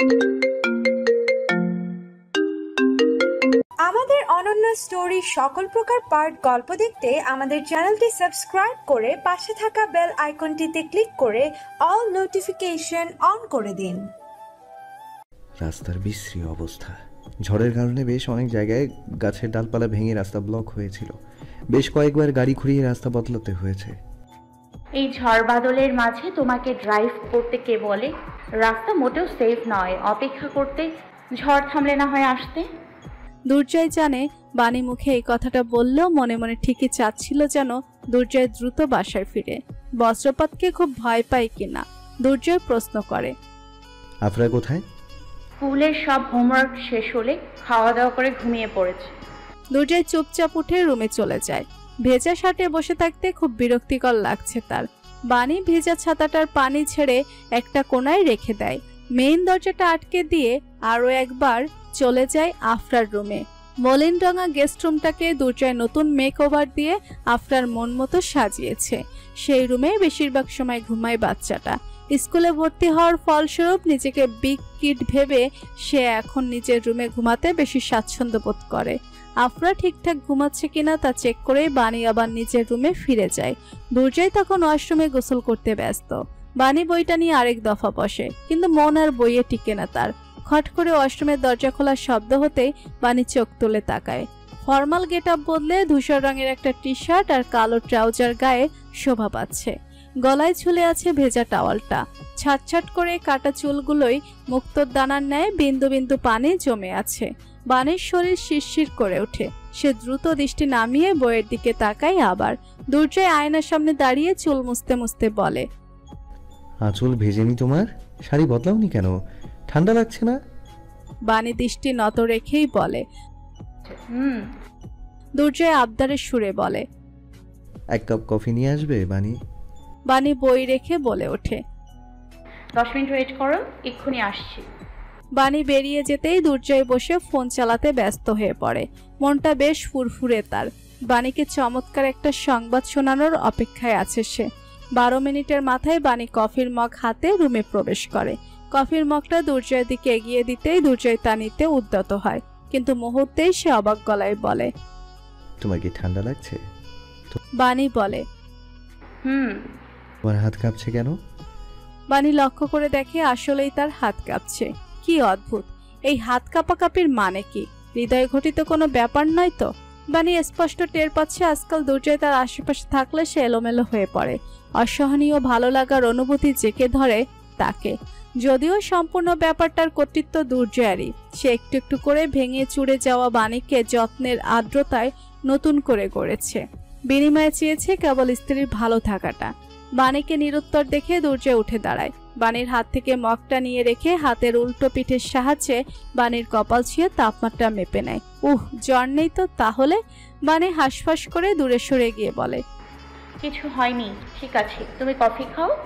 আমাদের অনন্য স্টোরি সকল প্রকার পার্ট গল্প দেখতে আমাদের চ্যানেলটি সাবস্ক্রাইব করে পাশে থাকা বেল আইকনটিতে ক্লিক করে অল নোটিফিকেশন অন করে দিন। রাস্তার বিশ্রী অবস্থা। ঝড়ের কারণে বেশ অনেক জায়গায় গাছের ডালপালা ভেঙে রাস্তা ব্লক হয়েছিল। বেশ কয়েকবার গাড়ি ঘুরিয়ে রাস্তা বদলাতে হয়েছে। এই ঝড় বাদলের মাঝে তোমাকে ড্রাইভ করতে কে বলে? রাস্তা মোটেও সেফ নয়। অপেক্ষা করতে ঝড় থামলে না হয় আসতে। দুর্জয় জানে বাণী মুখে এই কথাটা বললেও মনে মনে ঠিকই চাচ্ছিল যেন দুর্জয় দ্রুত বাসায় ফিরে। বজ্রপাতকে খুব ভয় পায় কিনা দুর্জয় প্রশ্ন করে। আফরা কোথায়? স্কুলের সব হোমওয়ার্ক শেষ হলে খাওয়া দাওয়া করে ঘুমিয়ে পড়েছে। দুর্জয় চুপচাপ উঠে রুমে চলে যায়। ভেজা শার্টে বসে থাকতে খুব বিরক্তিকর লাগছে তার। বাণী ভেজা ছাতাটার পানি ছেড়ে একটা কোনায় রেখে দেয়। মেইন দরজাটা আটকে দিয়ে আরও একবার চলে যায় আফরার রুমে। মলিন রঙা গেস্ট রুমটাকে দুর্জয় নতুন মেক ওভার দিয়ে আফরার মন মতো সাজিয়েছে। সেই রুমে বেশিরভাগ সময় ঘুমায় বাচ্চাটা। স্কুলে ভর্তি হওয়ার ফলস্বরূপ নিজেকে বিগ কিড ভেবে সে এখন নিজের রুমে ঘুমাতে বেশি স্বাচ্ছন্দ্য বোধ করে। আফরা ঠিকঠাক ঘুমাচ্ছে কিনা তা চেক করে বাণী আবার নিজের রুমে ফিরে যায়। দুর্জয় তখন ওয়াশরুমে গোসল করতে ব্যস্ত। বাণী বইটা নিয়ে আরেক দফা বসে, কিন্তু মন আর বইয়ে টিকে না তার। খট করে ওয়াশরুমের দরজা খোলার শব্দ হতেই বাণী চোখ তুলে তাকায়। ফর্মাল গেট আপ বদলে ধূসর রঙের একটা টি শার্ট আর কালো ট্রাউজার গায়ে শোভা পাচ্ছে। গলায় ঝুলে আছে ভেজা টাওয়ালটা ছাটছাট করে কাটা চুলগুলোই মুক্তোর দানার ন্যায় বিন্দু বিন্দু পানে জমে আছে। বাণীর শরীর শিরশির করে ওঠে। সে দ্রুত দৃষ্টি নামিয়ে বইয়ের দিকে তাকায় আবার দুর্জয় আয়নার সামনে দাঁড়িয়ে চুল মুছতে মুছতে বলে আঁচল ভেজেনি তোমার? শাড়ি বদলাওনি কেন? ঠান্ডা লাগছে না? বাণী দৃষ্টি নত রেখেই বলে হুম। দুর্জয় আবদারের সুরে বলে এক কাপ কফি নিয়ে আসবে বানি বাণী বই রেখে বলে ওঠে দশ মিনিট ওয়েট করো এক্ষুনি আসছি। বাণী বেরিয়ে যেতেই দুর্জয় বসে ফোন চালাতে ব্যস্ত হয়ে পড়ে। মনটা বেশ ফুরফুরে তার। বাণীকে চমৎকার একটা সংবাদ শোনানোর অপেক্ষায় আছে সে। বারো মিনিটের মাথায় বাণী কফির মগ হাতে রুমে প্রবেশ করে। কফির মগটা দুর্জয়ের দিকে এগিয়ে দিতেই দুর্জয় তা নিতে উদ্যত হয়। কিন্তু মুহূর্তেই সে অবাক গলায় বলে তোমার কি ঠান্ডা লাগছে? বাণী বলে হুম। তোমার হাত কাঁপছে কেন? বাণী লক্ষ্য করে দেখে আসলেই তার হাত কাঁপছে। কি অদ্ভুত। এই হাত কাঁপাকাঁপির মানে কি? হৃদয় ঘটিত কোনো ব্যাপার নয় তো? বাণী স্পষ্ট টের পাচ্ছে আজকাল দুর্জয় তার আশেপাশে থাকলে সে এলোমেলো হয়ে পড়ে। অসহনীয় ভালো লাগার অনুভূতি জেকে ধরে তাকে। যদিও সম্পূর্ণ ব্যাপারটার কর্তৃত্ব দুর্জয়ারই, সে একটু একটু করে ভেঙে চুড়ে যাওয়া বাণীকে যত্নের আর্দ্রতায় নতুন করে গড়েছে। বিনিময়ে চেয়েছে কেবল স্ত্রীর ভালো থাকাটা। বাণীকে নিরুত্তর দেখে দুর্জয় উঠে দাঁড়ায়। বাণীর হাত থেকে মগটা নিয়ে রেখে হাতের উল্টো পিঠের সাহায্যে বাণীর কপাল ছুঁয়ে তাপমাত্রা মেপে নেয়। উহ জ্বর নেই তো তাহলে? বাণী হাঁসফাঁস করে দূরে সরে গিয়ে বলে। কিছু হয়নি ঠিক আছে তুমি কফি খাও?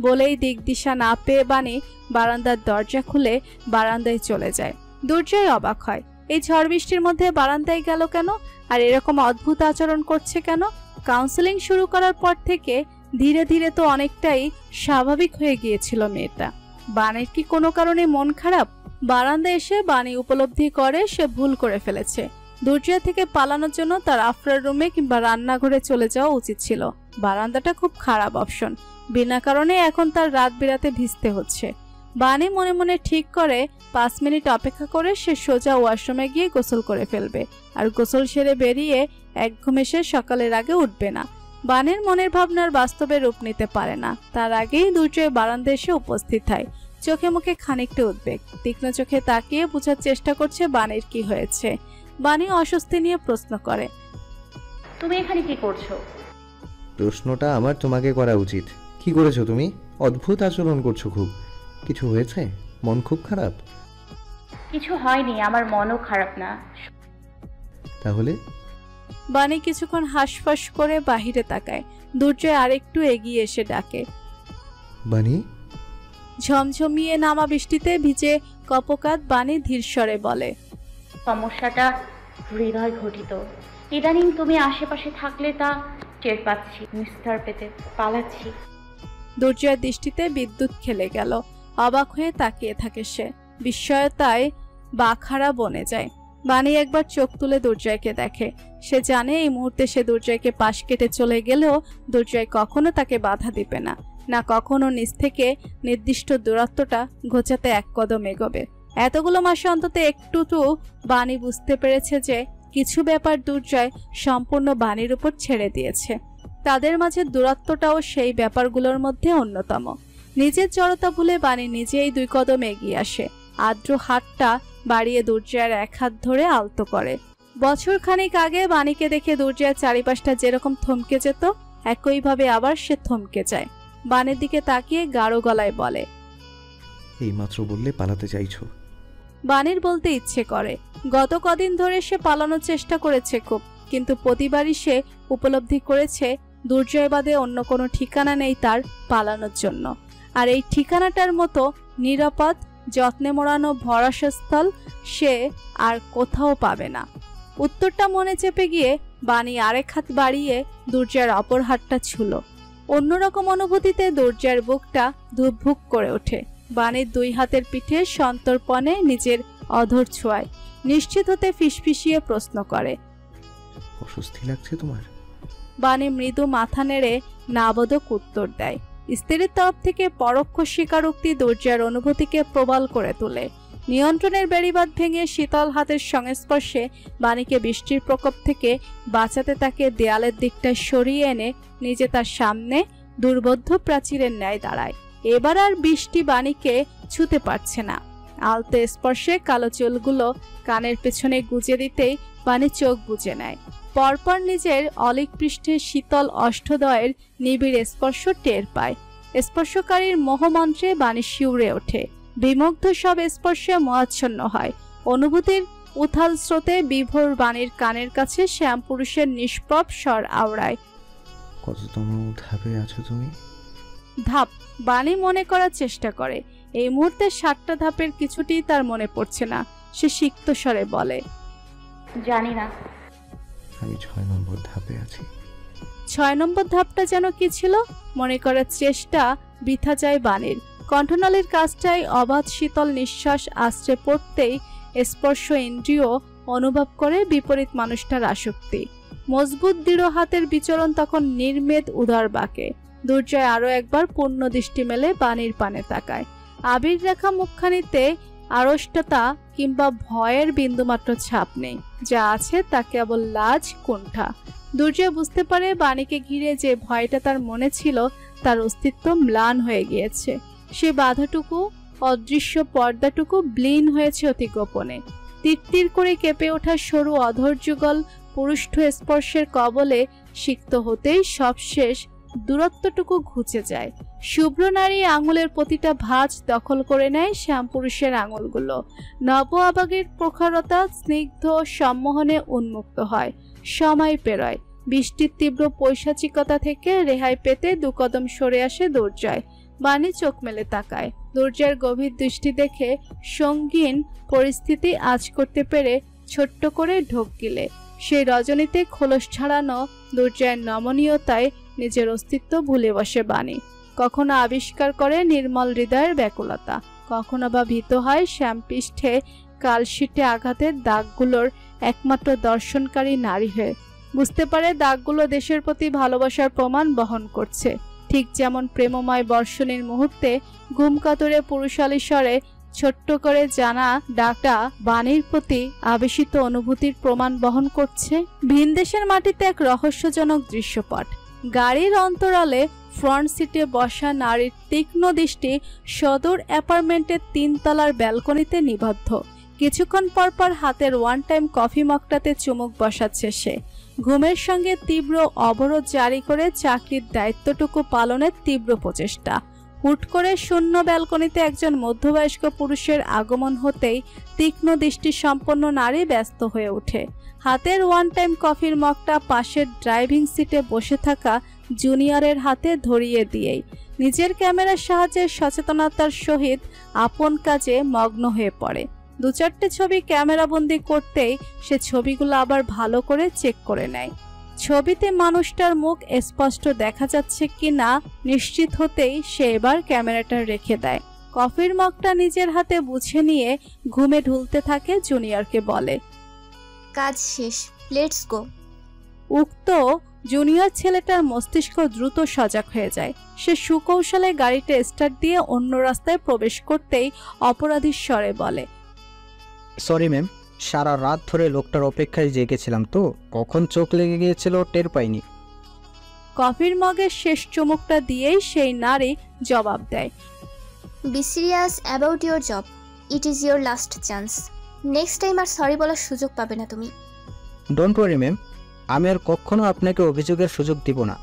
বলেই দিক দিশা না পেয়ে বাণী বারান্দার দরজা খুলে বারান্দায় চলে যায়। দুর্জয় অবাক হয়। এই ঝড় বৃষ্টির মধ্যে বারান্দায় গেল কেন? আর এরকম অদ্ভুত আচরণ করছে কেন? কাউন্সেলিং শুরু করার পর থেকে ধীরে ধীরে তো অনেকটাই স্বাভাবিক হয়ে গিয়েছিল মেয়েটা। বাণীর কি কোনো কারণে মন খারাপ? বারান্দা এসে বাণী উপলব্ধি করে সে ভুল করে ফেলেছে। দুর্জয় থেকে পালানোর জন্য তার আফরার রুমে কিংবা রান্নাঘরে চলে যাওয়া উচিত ছিল। বারান্দাটা খুব খারাপ অপশন। বিনা কারণে এখন তার রাত বিরাতে ভিজতে হচ্ছে। বাণী মনে মনে ঠিক করে পাঁচ মিনিট অপেক্ষা করে সে সোজা ওয়াশরুমে গিয়ে গোসল করে ফেলবে। আর গোসল সেরে বেরিয়ে এক ঘুম এসে সকালের আগে উঠবে না। বাণীর মনের ভাবনার বাস্তবে রূপ নিতে পারে না। তার আগেই দুর্জয় বারান্দা এসে উপস্থিত হয়। চোখে মুখে খানিকটা উদ্বেগ। তীক্ষ্ণ চোখে তাকিয়ে বোঝার চেষ্টা করছে বাণীর কি হয়েছে। বাণী অস্বস্তি নিয়ে প্রশ্ন করে তুমি এখানে কি করছ? প্রশ্নটা আমার তোমাকে করা উচিত। কি করেছ তুমি? অদ্ভুত আচরণ করছ খুব। কিছু হয়েছে? মন খুব খারাপ? কিছু হয়নি আমার মনও খারাপ না। তাহলে? বাণী কিছুক্ষণ হাঁসফাঁস করে বাহিরে তাকায়। দুর্জয় আরেকটু এগিয়ে এসে ডাকে। বানি ঝমঝমিয়ে নামা বৃষ্টিতে ভিজে কপকাত বাণী ধীরস্বরে বলে সমস্যাটা হৃদয় ঘটিত। ইদানিং তুমি আশেপাশে থাকলে তা টের পাচ্ছি নিস্তার পেতে পালাচ্ছি। দুর্জয়ের দৃষ্টিতে বিদ্যুৎ খেলে গেল। অবাক হয়ে তাকিয়ে থাকে সে। বিস্ময়তায় বাখারা বনে যায়। বাণী একবার চোখ তুলে দুর্জয়কে দেখে। সে জানে এই মুহূর্তে সে দুর্জয়কে পাশ কেটে চলে গেলেও দুর্জয় কখনো তাকে বাধা দিবে না না কখনো নিজ থেকে নির্দিষ্ট দূরত্বটা ঘোচাতে এক কদম এগোবে। এতগুলো মাসে অন্তত একটু তো বাণী বুঝতে পেরেছে যে কিছু ব্যাপার দুর্জয় সম্পূর্ণ বাণীর উপর ছেড়ে দিয়েছে। তাদের মাঝে দূরত্বটাও সেই ব্যাপারগুলোর মধ্যে অন্যতম। নিজের জড়তা ভুলে বাণী নিজেই দুই কদম এগিয়ে আসে। আদ্র হাতটা বাড়িয়ে দুর্জয়ের এক হাত ধরে আলতো করে। বছর খানিক আগে বাণীকে দেখে দুর্জয়ের চারিপাশটা যেরকম থমকে যেত একইভাবে আবার সে থমকে যায়। বাণীর দিকে তাকিয়ে গাঢ় গলায় বলে এইমাত্র বললে পালাতে চাইছো? বাণীর বলতে ইচ্ছে করে। গত কদিন ধরে সে পালানোর চেষ্টা করেছে খুব কিন্তু প্রতিবারই সে উপলব্ধি করেছে দুর্জয়বাদে অন্য কোনো ঠিকানা নেই তার পালানোর জন্য। আর এই ঠিকানাটার মতো নিরাপদ যত্নে মোড়ানো ভরসাস্থল সে আর কোথাও পাবে না। উত্তরটা মনে চেপে গিয়ে বাণী আরেক হাত বাড়িয়ে দুর্জয়ের অপর হাতটা ছুল। অন্যরকম অনুভূতিতে দুর্জয়ের বুকটা ধুকভুক করে ওঠে। বাণীর দুই হাতের পিঠে সন্তর্পণে নিজের অধর ছোঁয়ায় নিশ্চিত হতে ফিসফিসিয়ে প্রশ্ন করে। অস্বস্তি লাগছে তোমার? বাণী মৃদু মাথা নেড়ে নাবদক উত্তর দেয়। স্ত্রীর তরফ থেকে পরোক্ষ স্বীকারোক্তি দরজার অনুভূতিকে প্রবাল করে তোলে। নিয়ন্ত্রণের বেড়িবাদ ভেঙে শীতল হাতের সংস্পর্শে বাণীকে বৃষ্টির প্রকোপ থেকে বাঁচাতে তাকে দেয়ালের দিকটা সরিয়ে এনে নিজে তার সামনে দুর্বোধ্য প্রাচীরের ন্যায় দাঁড়ায়। এবার আর বৃষ্টি বাণীকে ছুতে পারছে না। আলতো স্পর্শে কালো চুলগুলো কানের পেছনে গুজে দিতেই বাণী চোখ বুজে নেয়। পরপর নিজের অলিক পৃষ্ঠে শীতল অষ্টদয়ের নিবিড় স্পর্শ টের পায়। স্পর্শকারীর মোহমন্ত্রে বাণী শিউরে ওঠে। বিমুগ্ধ সব স্পর্শে মহাচ্ছন্ন হয়। অনুভূতির উথাল স্রোতে বিভোর বাণীর কানের কাছে শ্যাম পুরুষের নিষ্পপ স্বর আওড়ায়। কততম ধাপে আছো তুমি? ধাপ বাণী মনে করার চেষ্টা করে। এই মুহূর্তে সাতটা ধাপের কিছুটি তার মনে পড়ছে না। সে সিক্ত স্বরে বলে জানি না। আমি ছয় নম্বর ধাপে আছি। ছয় নম্বর ধাপটা যেন কি ছিল? মনে করার চেষ্টা বৃথা যায় বাণীর। কণ্ঠনালীর কাজটাই অবাধ শীতল নিঃশ্বাস আশ্রে পড়তেই স্পর্শ ইন্দ্রিয় অনুভব করে বিপরীত মানুষটার আসক্তি। মজবুত দৃঢ় হাতের বিচরণ তখন নির্মেদ উদার বাকে। দুর্জয় আরও একবার পূর্ণ দৃষ্টি মেলে বাণীর পানে তাকায়। আবির রেখা মুখখানিতে আড়ষ্টতা কিংবা ভয়ের বিন্দুমাত্র ছাপ নেই। যা আছে তা কেবল লাজ, কুণ্ঠা। দুর্জয় বুঝতে পারে বাণীকে ঘিরে যে ভয়টা তার মনে ছিল, তার অস্তিত্ব ম্লান হয়ে গিয়েছে। সে বাধাটুকু, অদৃশ্য পর্দাটুকু ব্লীন হয়েছে অতি গোপনে। তিত্তির করে কেঁপে ওঠা সরু অধৈর্যগল পুরুষ্ঠ স্পর্শের কবলে সিক্ত হতেই সবশেষ দূরত্বটুকু ঘুচে যায়। শুভ্র নারী আঙুলের প্রতিটা ভাঁজ দখল করে নেয় শ্যামপুরুষের আঙুলগুলো। নব আবাগের প্রখরতা স্নিগ্ধ সম্মোহনে উন্মুক্ত হয়, সময় পেরোয়। বৃষ্টির তীব্র পৈশাচিকতা থেকে রেহাই পেতে দুকদম সরে আসে দুর্জয়। বাণী চোখ মেলে তাকায়। দুর্জয়ের গভীর দৃষ্টি দেখে সঙ্গীন পরিস্থিতি আজ করতে পেরে ছোট্ট করে ঢোক গিলে। সেই রজনীতে খোলস ছাড়ানো দুর্জয়ের নমনীয়তায় নিজের অস্তিত্ব ভুলে বসে বাণী। কখনো আবিষ্কার করে নির্মল হৃদয়ের ব্যাকুলতা, কখনো বা ভীত হয় শ্যামপৃষ্ঠে কালশিটে আঘাতের দাগগুলোর একমাত্র দর্শনকারী নারী হয়ে। বুঝতে পারে দাগগুলো দেশের প্রতি ভালোবাসার প্রমাণ বহন করছে। ঠিক যেমন প্রেমময় বর্ষণের মুহূর্তে ঘুমকাতরে পুরুষালী স্বরে ছোট্ট করে জানা ডাকটা বাণীর প্রতি আবেশিত অনুভূতির প্রমাণ বহন করছে। ভিনদেশের মাটিতে এক রহস্যজনক দৃশ্যপট। গাড়ির অন্তরালে ফ্রন্ট সিটে বসা নারীর তীক্ষ্ণ দৃষ্টি সদর অ্যাপার্টমেন্টের তিনতলার ব্যালকনিতে নিবদ্ধ। কিছুক্ষণ পরপর হাতের ওয়ান টাইম কফি মগটাতে চুমুক বসাচ্ছে সে। ঘুমের সঙ্গে তীব্র অবরোধ জারি করে চাকরির দায়িত্বটুকু পালনের তীব্র প্রচেষ্টা। হুট করে শূন্য ব্যালকনিতে একজন মধ্যবয়স্ক পুরুষের আগমন হতেই তীক্ষ্ণ দৃষ্টি সম্পন্ন নারী ব্যস্ত হয়ে ওঠে। হাতের ওয়ান টাইম কফির মগটা পাশের ড্রাইভিং সিটে বসে থাকা জুনিয়রের হাতে ধরিয়ে দিয়েই। নিজের ক্যামেরার সাহায্যে সচেতনতার সহিত আপন কাজে মগ্ন হয়ে পড়ে। দু চারটে ছবি ক্যামেরাবন্দি করতেই সে ছবিগুলো আবার ভালো করে চেক করে নেয়। ছবিতে মানুষটার মুখ স্পষ্ট দেখা যাচ্ছে কি না নিশ্চিত হতেই সে এবার ক্যামেরাটা রেখে দেয়। কফির মগটা নিজের হাতে বুঝে নিয়ে ঘুমে ঢুলতে থাকে জুনিয়রকে বলে কাজ শেষ লেটস গো। উক্ত জুনিয়র ছেলেটার মস্তিষ্ক দ্রুত সজাগ হয়ে যায়। সে সুকৌশলে গাড়িটা স্টার্ট দিয়ে অন্য রাস্তায় প্রবেশ করতেই অপরাধীর স্বরে বলে সরি ম্যাম সারা রাত ধরে লোকটার অপেক্ষায় জেগেছিলাম তো কখন চোখ লেগে গিয়েছিল টের পাইনি। কফির মগের শেষ চুমুকটা দিয়েই সেই নারী জবাব দেয় be serious about your job it is your last chance next time R sorry বলার সুযোগ পাবে না তুমি। ডোন্ট ওয়ারি ম্যাম আমি আর কখনো আপনাকে অভিযোগের সুযোগ দিব না।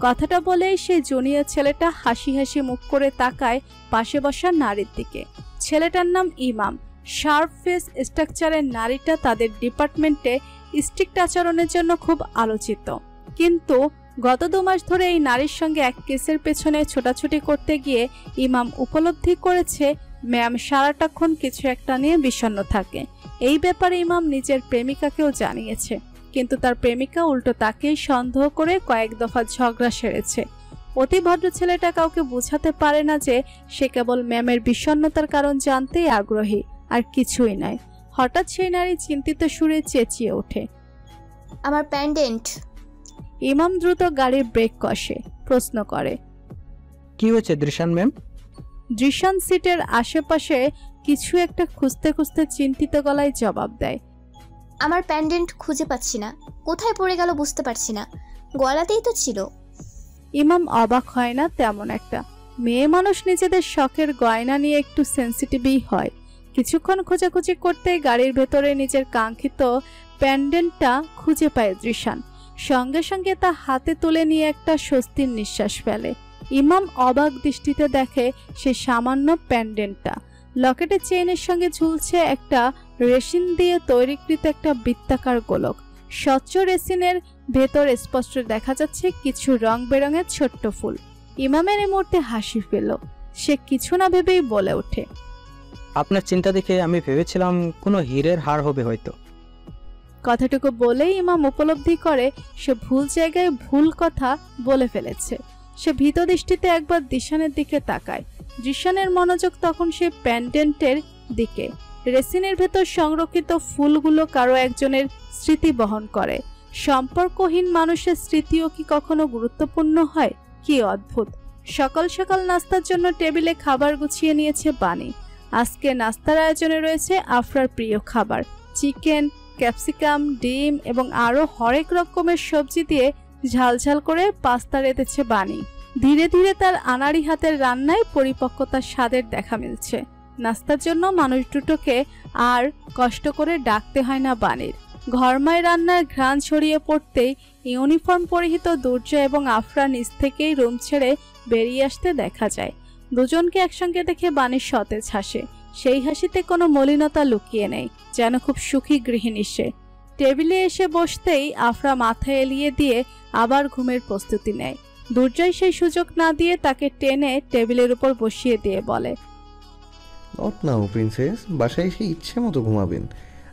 কথাটা বলেই সেই জুনিয়র ছেলেটা হাসি হাসি মুখ করে তাকায় পাশে বসা নারীর দিকে। ছেলেটার নাম ইমাম। শার্প ফেস স্ট্রাকচারের নারীটা তাদের ডিপার্টমেন্টে স্ট্রিক্ট আচরণের জন্য খুব আলোচিত। কিন্তু গত দু মাস ধরে এই নারীর সঙ্গে এক কেসের পেছনে ছোটাছুটি করতে গিয়ে ইমাম উপলব্ধি করেছে, ম্যাম, সারাটাক্ষণ কিছু একটা নিয়ে বিষণ্ণ থাকে। এই ব্যাপারে ইমাম নিজের প্রেমিকাকেও জানিয়েছে। কিন্তু তার প্রেমিকা উল্টো তাকেই সন্দেহ করে কয়েক দফা ঝগড়া সেরেছে অতি ভদ্র ছেলেটা কাউকে বোঝাতে পারে না যে সে কেবল ম্যামের বিষণ্ণতার কারণ জানতেই আগ্রহী আর কিছুই নয়। হঠাৎ সেই নারী চিন্তিত সুরে চেঁচিয়ে ওঠে। আমার প্যান্ডেন্ট ইমাম দ্রুত গাড়ির ব্রেক কষে প্রশ্ন করে কি হয়েছে দৃশান ম্যাম? দৃশান সিটের আশেপাশে কিছু একটা খুঁজতে খুঁজতে চিন্তিত গলায় জবাব দেয়। আমার প্যান্ডেন্ট খুঁজে পাচ্ছি না। কোথায় পড়ে গেল বুঝতে পারছি না। গলাতেই তো ছিল। ইমাম অবাক হয় না তেমন একটা। মেয়ে মানুষ নিজেদের শখের গয়না নিয়ে একটু সেন্সিটিভই হয়। কিছুক্ষণ খোঁজাখুঁজি করতে গাড়ির ভেতরে নিজের কাঙ্ক্ষিত প্যান্ডেন্টটা খুঁজে পায় দৃশান। সঙ্গে সঙ্গে তা হাতে তুলে নিয়ে একটা স্বস্তির নিঃশ্বাস ফেলে। ইমাম অবাক দৃষ্টিতে দেখে সে সামান্য প্যান্ডেন্টটা লকেটের চেইনের সঙ্গে ঝুলছে একটা রেশিন দিয়ে তৈরিকৃত একটা বৃত্তাকার গোলক। স্বচ্ছ রেসিনের ভেতর স্পষ্ট দেখা যাচ্ছে কিছু রং বেরঙের ছোট্ট ফুল। ইমামের এই মুহূর্তে হাসি পেল। সে কিছু না ভেবেই বলে ওঠে আপনার চিন্তা দেখে আমি ভেবেছিলাম কোনো হীরের হার হবে হয়তো। কথাটুকু বলেই ইমাম উপলব্ধি করে সে ভুল জায়গায় ভুল কথা বলে ফেলেছে। সে ভীত দৃষ্টিতে একবার দিশানের দিকে তাকায়। দিশানের মনোযোগ তখন সে প্যান্ডেন্টের দিকে। রেসিনের ভেতর সংরক্ষিত ফুলগুলো কারও একজনের স্মৃতি বহন করে। সম্পর্কহীন মানুষের স্মৃতিও কি কখনো গুরুত্বপূর্ণ হয়? কি অদ্ভুত! সকাল সকাল নাস্তার জন্য টেবিলে খাবার গুছিয়ে নিয়েছে বাণী আজকে নাস্তার আয়োজনে রয়েছে আফরার প্রিয় খাবার। চিকেন, ক্যাপসিকাম, ডিম এবং আরও হরেক রকমের সবজি দিয়ে ঝালঝাল করে পাস্তা রেঁধেছে বাণী ধীরে ধীরে তার আনাড়ি হাতের রান্নায় পরিপক্কতার স্বাদের দেখা মিলছে। নাস্তার জন্য মানুষ দুটোকে আর কষ্ট করে ডাকতে হয় না বাণীর। ঘরমায় রান্নার ঘ্রাণ ছড়িয়ে পড়তেই ইউনিফর্ম পরিহিত দুর্য এবং আফরা নিচ থেকেই রুম ছেড়ে বেরিয়ে আসতে দেখা যায়। দুজনকে একসঙ্গে দেখে বাণীর সতেজ হাসে। সেই হাসিতে কোনো মলিনতা লুকিয়ে নেই, যেন খুব সুখী গৃহিণী সে। টেবিলে এসে বসতেই আফরা মাথা এলিয়ে দিয়ে আবার ঘুমের প্রস্তুতি নেয়। দুর্জয় সেই সুযোগ না দিয়ে তাকে টেনে টেবিলের উপর বসিয়ে দিয়ে বলে নট নাও প্রিন্সেস বাসায় এসে ইচ্ছে মতো ঘুমাবেন।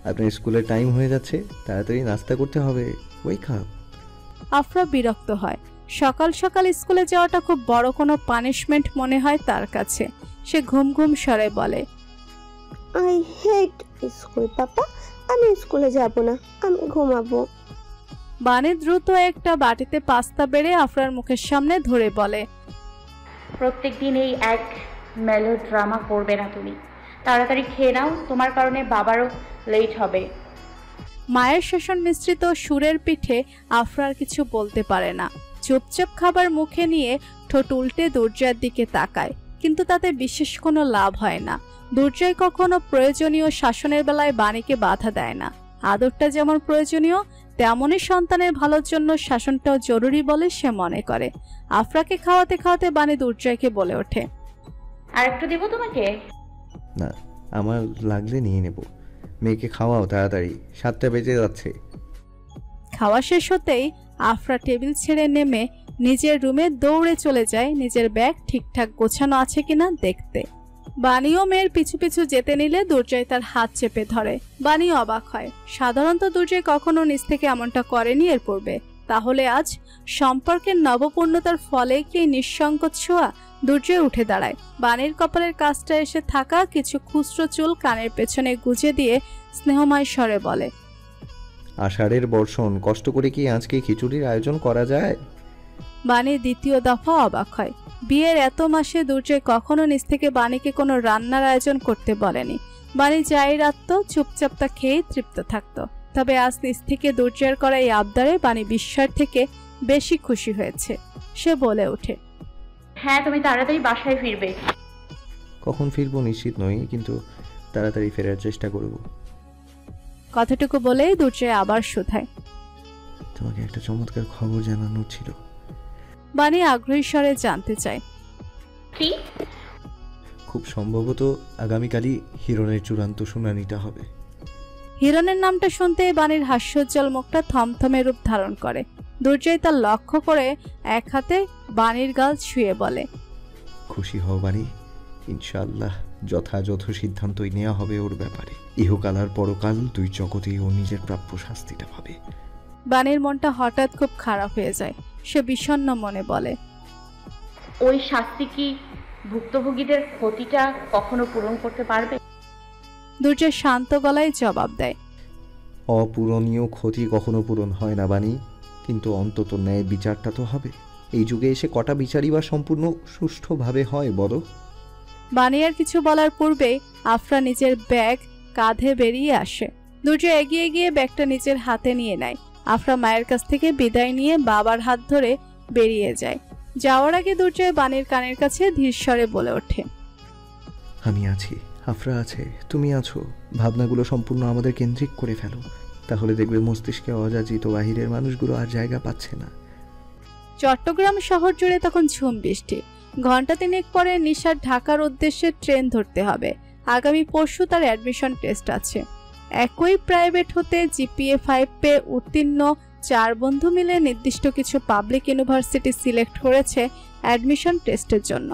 আপনার স্কুলের টাইম হয়ে যাচ্ছে তাড়াতাড়ি নাস্তা করতে হবে। ওই খাপ আফরা বিরক্ত হয়। সকাল সকাল স্কুলে যাওয়াটা খুব বড় কোনো পানিশমেন্ট মনে হয় তার কাছে। সে ঘুম ঘুম স্বরে বলে আই হেট স্কুল পাপা। আমি স্কুলে যাব না। আমি ঘুমাবো। বানে দ্রুত একটা বাটিতে পাস্তা বেড়ে আফরার মুখের সামনে ধরে বলে প্রত্যেক দিন এই এক মেলো ড্রামা করবে না তুমি। তাড়াতাড়ি খেয়ে নাও, তোমার কারণে বাবারও লেট হবে। মায়ের শাসন মিশ্রিত সুরের পিঠে আফরার কিছু বলতে পারে না। চুপচাপ খাবার মুখে নিয়ে ঠোঁট উল্টে দুর্জয়ের দিকে তাকায়, কিন্তু তাতে বিশেষ কোনো লাভ হয় না। দুর্জয় কখনো প্রয়োজনীয় শাসনের বেলায় বাণীকে বাধা দেয় না। আদরটা যেমন প্রয়োজনীয়, তেমনই সন্তানের ভালোর জন্য শাসনটাও জরুরি বলে সে মনে করে। আফরাকে খাওয়াতে খাওয়াতে বাণী দুর্জয়কে বলে ওঠে। আর একটু দেবো তোমাকে? না আমার লাগলে নিয়ে নেব। মেয়েকে খাওয়াও তাড়াতাড়ি সাতটা বেজে যাচ্ছে। খাওয়া শেষ হতেই আফরা টেবিল ছেড়ে নেমে নিজের রুমে দৌড়ে চলে যায়। নিজের ব্যাগ ঠিকঠাক গোছানো আছে কিনা দেখতে। বাণীও মেয়ের পিছু পিছু যেতে নিলে দুর্জয় তার হাত চেপে ধরে। বাণী অবাক হয়। সাধারণত দুর্জয় কখনো নিজ থেকে এমনটা করেনি এর পূর্বে। তাহলে আজ সম্পর্কের নবপূর্ণতার ফলে কি নিঃসংকোচ ছোঁয়া দুর্জয় উঠে দাঁড়ায়। বাণীর কপালের কাজটা এসে থাকা কিছু খুচরো চুল কানের পেছনে গুজে দিয়ে স্নেহময় স্বরে বলে আষাঢ়ের বর্ষণ কষ্ট করে কি আজকে খিচুড়ির আয়োজন করা যায়? বাণীর দ্বিতীয় দফা অবাক হয়। বিয়ের এত মাসে দুর্জয় কখনো নিজ থেকে বাণীকে কোনো রান্নার আয়োজন করতে বলেনি। বাণী যাই রাখত চুপচাপ তা খেয়েই তৃপ্ত থাকতো। তবে আজ নিজ থেকে দুর্জয়ের করা এই আবদারে বাণী বিস্ময়ের থেকে বেশি খুশি হয়েছে। সে বলে ওঠে হ্যাঁ তুমি তাড়াতাড়ি বাসায় ফিরবে। কখন ফিরবো নিশ্চিত নই কিন্তু তাড়াতাড়ি ফেরার চেষ্টা করব। কথাটুকু বলে দুর্জয় আবার শুধায়। তোমাকে একটা চমৎকার খবর জানানোর ছিল। বাণী আগ্রহী স্বরে জানতে চায়। কি? খুব সম্ভবত আগামীকালই হিরণের চূড়ান্ত শুনানিটা হবে। হিরণের নামটা শুনতেই বাণীর হাস্যোজ্জ্বল মুখটা থমথমে রূপ ধারণ করে। দুর্জয় তার লক্ষ্য করে এক হাতে বাণীর গাল ছুঁয়ে বলে খুশি হও বাড়ি ইনশাআল্লাহ যথাযথ সিদ্ধান্তই নেওয়া হবে ওর ব্যাপারে। ইহকাল আর পরকাল দুই জগতেই ও নিজের প্রাপ্য শাস্তিটা পাবে। বাণীর মনটা হঠাৎ খুব খারাপ হয়ে যায়। সে বিষণ্ণ মনে বলে ওই শাস্তি কি ভুক্তভোগীদের ক্ষতিটা কখনো পূরণ করতে পারবে? দুর্জয় শান্ত গলায় জবাব দেয়। অপূরণীয় ক্ষতি কখনো পূরণ হয় না বাণী। কিন্তু অন্তত ন্যায় বিচারটা তো হবে। এই যুগে এসে কটা বিচারই বা সম্পূর্ণ সুষ্ঠুভাবে হয় বলো। বাণী আর কিছু বলার পূর্বেই আফরা নিজের ব্যাগ কাঁধে বেরিয়ে আসে। দুর্জয় এগিয়ে গিয়ে ব্যাগটা নিজের হাতে নিয়ে নেয়। আফরা মায়ের কাছ থেকে বিদায় নিয়ে বাবার হাত ধরে বেরিয়ে যায়। যাওয়ার আগে দুর্জয় বাণীর কানের কাছে ধীরস্বরে বলে ওঠে। আমি আছি। আফরা আছে, তুমি আছো। ভাবনাগুলো সম্পূর্ণ আমাদের কেন্দ্রিক করে ফেলো। তাহলে দেখবে মস্তিষ্কে অযাচিত বাহিরের মানুষগুলো আর জায়গা পাচ্ছে না। চট্টগ্রাম শহর জুড়ে তখন ঝুম বৃষ্টি। ঘণ্টা তিনেক পরে নিশার ঢাকার উদ্দেশ্যে ট্রেন ধরতে হবে। আগামী পরশু তার অ্যাডমিশন টেস্ট আছে। একই প্রাইভেট হতে জিপিএ ফাইভ পেয়ে উত্তীর্ণ চার বন্ধু মিলে নির্দিষ্ট কিছু পাবলিক ইউনিভার্সিটি সিলেক্ট করেছে অ্যাডমিশন টেস্টের জন্য।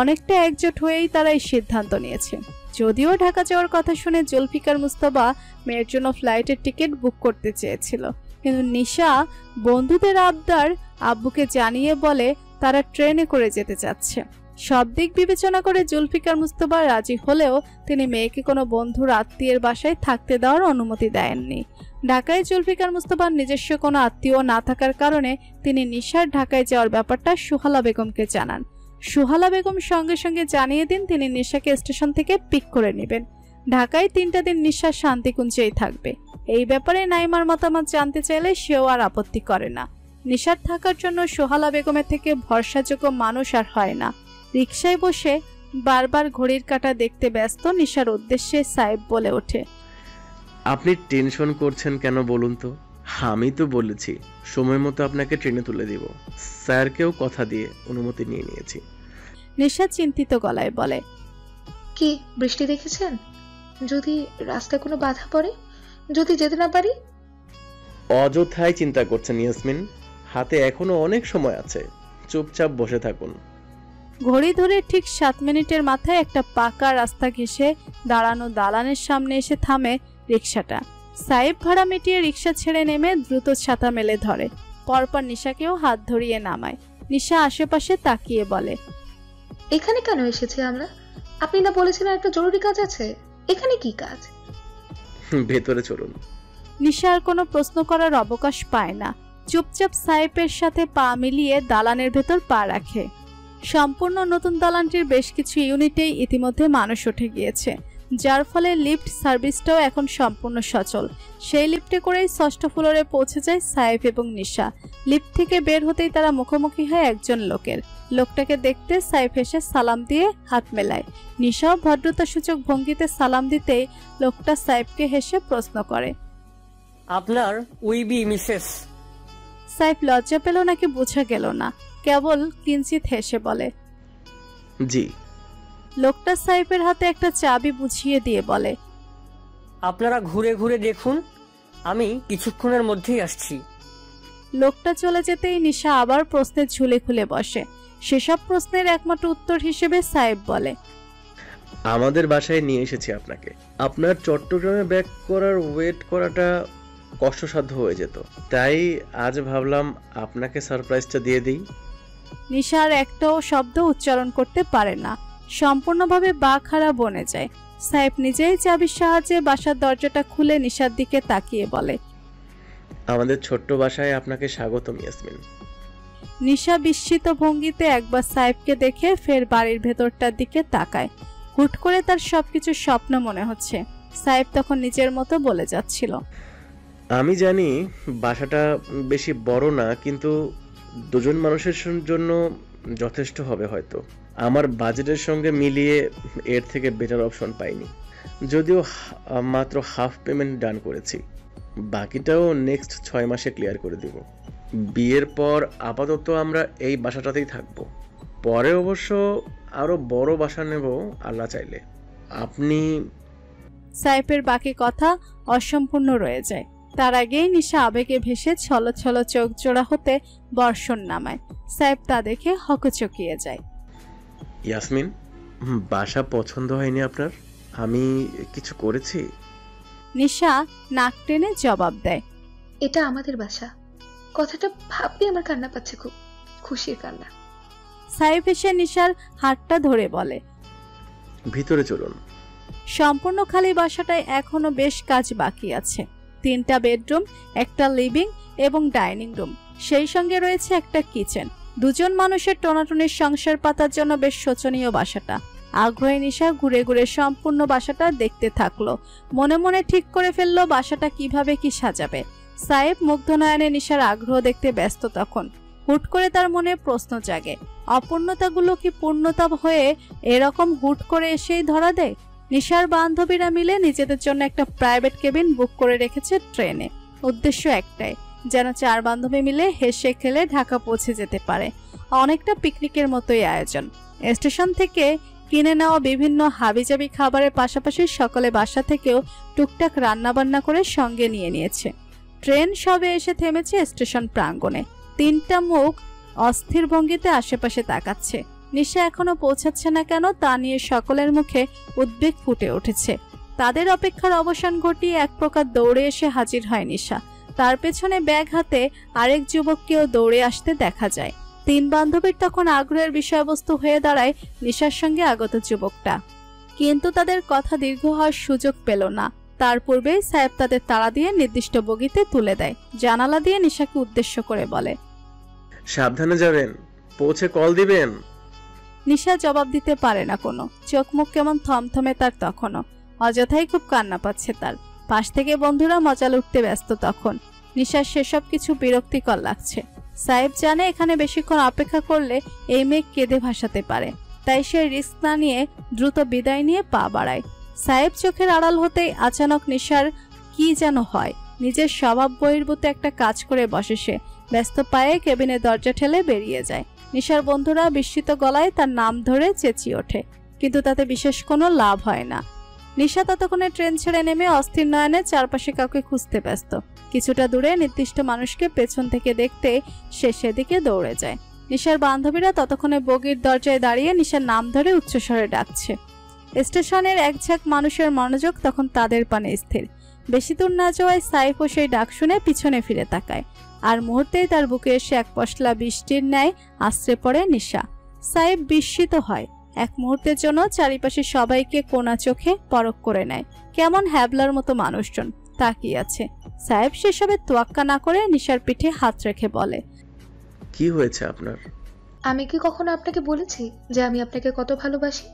অনেকটা একজোট হয়েই তারা এই সিদ্ধান্ত নিয়েছে। যদিও ঢাকা যাওয়ার কথা শুনে জুলফিকার মুস্তফা মেয়ের জন্য ফ্লাইটের টিকিট বুক করতে চেয়েছিল। কিন্তু নিশা বন্ধুদের আবদার আব্বুকে জানিয়ে বলে তারা ট্রেনে করে যেতে চাচ্ছে। সব দিক বিবেচনা করে জুলফিকার মুস্তফা রাজি হলেও তিনি মেয়েকে কোনো বন্ধুর আত্মীয়ের বাসায় থাকতে দেওয়ার অনুমতি দেননি। ঢাকায় জুলফিকার মুস্তফার নিজস্ব কোনো আত্মীয় না থাকার কারণে তিনি নিশার ঢাকায় যাওয়ার ব্যাপারটা সুহালা বেগমকে জানান। সুহালা বেগম সঙ্গে সঙ্গে জানিয়ে দিন, তিনি নিশাকে স্টেশন থেকে পিক করে নেবেন। ঢাকায় তিনটা দিন নিশা শান্তিকুঞ্জেই থাকবে। এই ব্যাপারে নাইমার মতামত জানতে চাইলে সেও আর আপত্তি করে না। নিশার থাকার জন্য সোহালা বেগমের থেকে ভরসাযোগ্য মানুষ আর হয় না। রিকশায় বসে বারবার ঘড়ির কাঁটা দেখতে ব্যস্ত নিশার উদ্দেশ্যে সাহেব বলে ওঠে। আপনি টেনশন করছেন কেন বলুন তো? আমি তো বলেছি, সময় মতো আপনাকে ট্রেনে তুলে দিব। স্যারকেও কথা দিয়ে অনুমতি নিয়ে নিয়েছি। নিশা চিন্তিত গলায় বলে কি বৃষ্টি দেখেছেন? যদি রাস্তায় কোনো বাধা পড়ে? যদি যেতে না পারি? অযথায় চিন্তা করছেন ইয়াসমিন। হাতে এখনও অনেক সময় আছে। চুপচাপ বসে থাকুন। ঘড়ি ধরে ঠিক সাত মিনিটের মাথায় একটা পাকা রাস্তা ঘেঁষে দাঁড়ানো দালানের সামনে এসে থামে রিক্সাটা সাহেব ভাড়া মিটিয়ে রিক্সা ছেড়ে নেমে দ্রুত ছাতা মেলে ধরে। পরপর নিশাকেও হাত ধরিয়ে নামায়। নিশা আশেপাশে তাকিয়ে বলে এখানে কেন এসেছি আমরা? আপনি না বলেছিলেন একটা জরুরি কাজ আছে। এখানে কি কাজ? ভেতরে চলুন। নিশা আর কোনো প্রশ্ন করার অবকাশ পায় না। চুপচাপ সাহেবের সাথে পা মিলিয়ে দালানের ভেতর পা রাখে। সম্পূর্ণ নতুন দালানটির বেশ কিছু ইউনিটেই ইতিমধ্যে মানুষ উঠে গিয়েছে। যার ফলে লিফট সার্ভিসটাও এখন সম্পূর্ণ সচল। সেই লিফটে করেই ষষ্ঠ ফ্লোরে পৌঁছে যায় সাহেব এবং নিশা। লিফট থেকে বের হতেই তারা মুখোমুখি হয় একজন লোকের। লোকটাকে দেখতে সাইফ এসে সালাম দিয়ে হাত মেলায়। নিশাও ভদ্রতা সূচক ভঙ্গিতে সালাম দিতেই লোকটা সাইফকে হেসে প্রশ্ন করে আপনার উইবি মিসেস? সাইফ লজ্জা পেল নাকি বোঝা গেল না। কেবল কিঞ্চিত হেসে বলে জি লোকটা সাহেবের হাতে একটা চাবি বুঝিয়ে দিয়ে বলে আপনারা ঘুরে ঘুরে দেখুন আমি কিছুক্ষণের মধ্যেই আসছি। লোকটা চলে যেতেই নিশা আবার প্রশ্নের ঝুলে খুলে বসে। সেসব প্রশ্নের একমাত্র উত্তর হিসেবে সাহেব বলে আমাদের বাসায় নিয়ে এসেছি আপনাকে। আপনার চট্টগ্রামে ব্যাক করার ওয়েট করাটা কষ্টসাধ্য হয়ে যেত। তাই আজ ভাবলাম আপনাকে সারপ্রাইজটা দিয়ে দিই। নিশা আর একটাও শব্দ উচ্চারণ করতে পারে না। সম্পূর্ণভাবে বা খাড়া বনে যায়। সাহেব নিজেই চাবির সাহায্যে বাসার দরজাটা খুলে নিশার দিকে তাকিয়ে বলে আমাদের ছোট্ট বাসায় আপনাকে স্বাগতম ইয়াসমিন। নিশা বিস্মিত ভঙ্গিতে একবার সাহেবকে দেখে ফের বাড়ির ভেতরটার দিকে তাকায়। হুট করে তার সবকিছু স্বপ্ন মনে হচ্ছে। সাহেব তখন নিজের মতো বলে যাচ্ছিল আমি জানি বাসাটা বেশি বড় না কিন্তু দুজন মানুষের জন্য যথেষ্ট হবে হয়তো। আমার বাজেটের সঙ্গে মিলিয়ে এর থেকে বেটার অপশন পাইনি। যদিও মাত্র হাফ পেমেন্ট ডান করেছি। বাকিটাও নেক্সট ছয় মাসে ক্লিয়ার করে দিব। বিয়ের পর আপাতত আমরা এই বাসাটাতেই থাকব। পরে অবশ্য আরও বড় বাসা নেব আল্লাহ চাইলে। আপনি সাহেবের বাকি কথা অসম্পূর্ণ রয়ে যায়। তার আগেই নিশা আবেগে ভেসে ছল ছল চোখ জোড়া হতে বর্ষণ নামায়। সাহেব তা দেখে হকচকিয়ে যায়। ইয়াসমিন বাসা পছন্দ হয়নি আপনার? আমি কিছু করেছি? নিশা নাক টেনে জবাব দেয়। এটা আমাদের বাসা। কথাটা ভাবতেই আমার কান্না পাচ্ছে খুব। খুশির কান্না। সাহেব এসে নিশার হাতটা ধরে বলে ভিতরে চলুন। সম্পূর্ণ খালি বাসাটায় এখনও বেশ কাজ বাকি আছে। তিনটা বেডরুম একটা লিভিং এবং ডাইনিং রুম। সেই সঙ্গে রয়েছে একটা কিচেন। দুজন মানুষের টোনাটুনির সংসার পাতার জন্য বেশ শোচনীয় বাসাটা। আগ্রহী নিশা ঘুরে ঘুরে সম্পূর্ণ বাসাটা দেখতে থাকল। মনে মনে ঠিক করে ফেলল বাসাটা কীভাবে কি সাজাবে। সাহেব মুগ্ধনয়নে নিশার আগ্রহ দেখতে ব্যস্ত তখন। হুট করে তার মনে প্রশ্ন জাগে, অপূর্ণতাগুলো কি পূর্ণতা হয়ে এরকম হুট করে এসেই ধরা দেয়? নিশার বান্ধবীরা মিলে নিজেদের জন্য একটা প্রাইভেট কেবিন বুক করে রেখেছে ট্রেনে। উদ্দেশ্য একটাই যেন চার বান্ধবী মিলে হেসে খেলে ঢাকা পৌঁছে যেতে পারে। অনেকটা পিকনিকের মতোই আয়োজন। স্টেশন থেকে কিনে নেওয়া বিভিন্ন হাবিজাবি খাবারের পাশাপাশি সকলে বাসা থেকেও টুকটাক রান্নাবান্না করে সঙ্গে নিয়ে নিয়েছে। ট্রেন সবে এসে থেমেছে স্টেশন প্রাঙ্গণে। তিনটা মুখ অস্থির ভঙ্গিতে আশেপাশে তাকাচ্ছে। নিশা এখনও পৌঁছাচ্ছে না কেন তা নিয়ে সকলের মুখে উদ্বেগ ফুটে উঠেছে। তাদের অপেক্ষার অবসান ঘটিয়ে এক প্রকার দৌড়ে এসে হাজির হয় নিশা। তার পেছনে ব্যাগ হাতে আরেক যুবককেও দৌড়ে আসতে দেখা যায়। তিন বান্ধবীর তখন আগ্রহের বিষয়বস্তু হয়ে দাঁড়ায় নিশার সঙ্গে আগত যুবকটা। কিন্তু তাদের কথা দীর্ঘ হওয়ার সুযোগ পেল না। তার পূর্বেই সাহেব তাদের তাড়া দিয়ে নির্দিষ্ট বগিতে তুলে দেয়। জানালা দিয়ে নিশাকে উদ্দেশ্য করে বলে সাবধানে যাবেন পৌঁছে কল দিবেন। নিশা জবাব দিতে পারে না কোনো। চোখ মুখ কেমন থমথমে তার তখনও। অযথাই খুব কান্না পাচ্ছে তার। পাশ থেকে বন্ধুরা মজা লুটতে ব্যস্ত তখন। নিশার সেসব কিছু বিরক্তিকর লাগছে। সাহেব জানে এখানে বেশিক্ষণ অপেক্ষা করলে এই মেয়ে কেঁদে ভাসাতে পারে। তাই সে রিস্ক না নিয়ে দ্রুত বিদায় নিয়ে পা বাড়ায়। সাহেব চোখের আড়াল হতেই আচানক নিশার কি যেন হয়। নিজের স্বভাব বহির্ভূত একটা কাজ করে বসে সে। ব্যস্ত পায়ে কেবিনে দরজা ঠেলে বেরিয়ে যায়। নিশার বন্ধুরা বিস্মিত গলায় তার নাম ধরে চেঁচিয়ে ওঠে। কিন্তু তাতে বিশেষ কোনো লাভ হয় না। নিশা ততক্ষণে ট্রেন ছেড়ে নেমে অস্থির নয়নে চারপাশে কাউকে খুঁজতে ব্যস্ত। কিছুটা দূরে নির্দিষ্ট মানুষকে পেছন থেকে দেখতে সে সেদিকে দৌড়ে যায়। নিশার বান্ধবীরা ততক্ষণে বগির দরজায় দাঁড়িয়ে নিশার নাম ধরে উচ্চস্বরে ডাকছে। স্টেশনের এক ঝাঁক মানুষের মনোযোগ তখন তাদের পানে স্থির। বেশি দূর না যাওয়ায় সাইফও সেই ডাক শুনে পিছনে ফিরে তাকায়। আর মুহূর্তেই তার বুকে এসে এক পশলা বৃষ্টির ন্যায় আশ্রে পড়ে নিশা। সাহেব বিস্মিত হয়। এক মুহূর্তের জন্য চারিপাশে সবাইকে কোনা চোখে পরক করে নেয়। কেমন হ্যাবলার মতো মানুষজন তাকিয়ে আছে। সাহেব সেসবের তোয়াক্কা না করে নিশার পিঠে হাত রেখে বলে কি হয়েছে আপনার? আমি কি কখনো আপনাকে বলেছি যে আমি আপনাকে কত ভালোবাসি?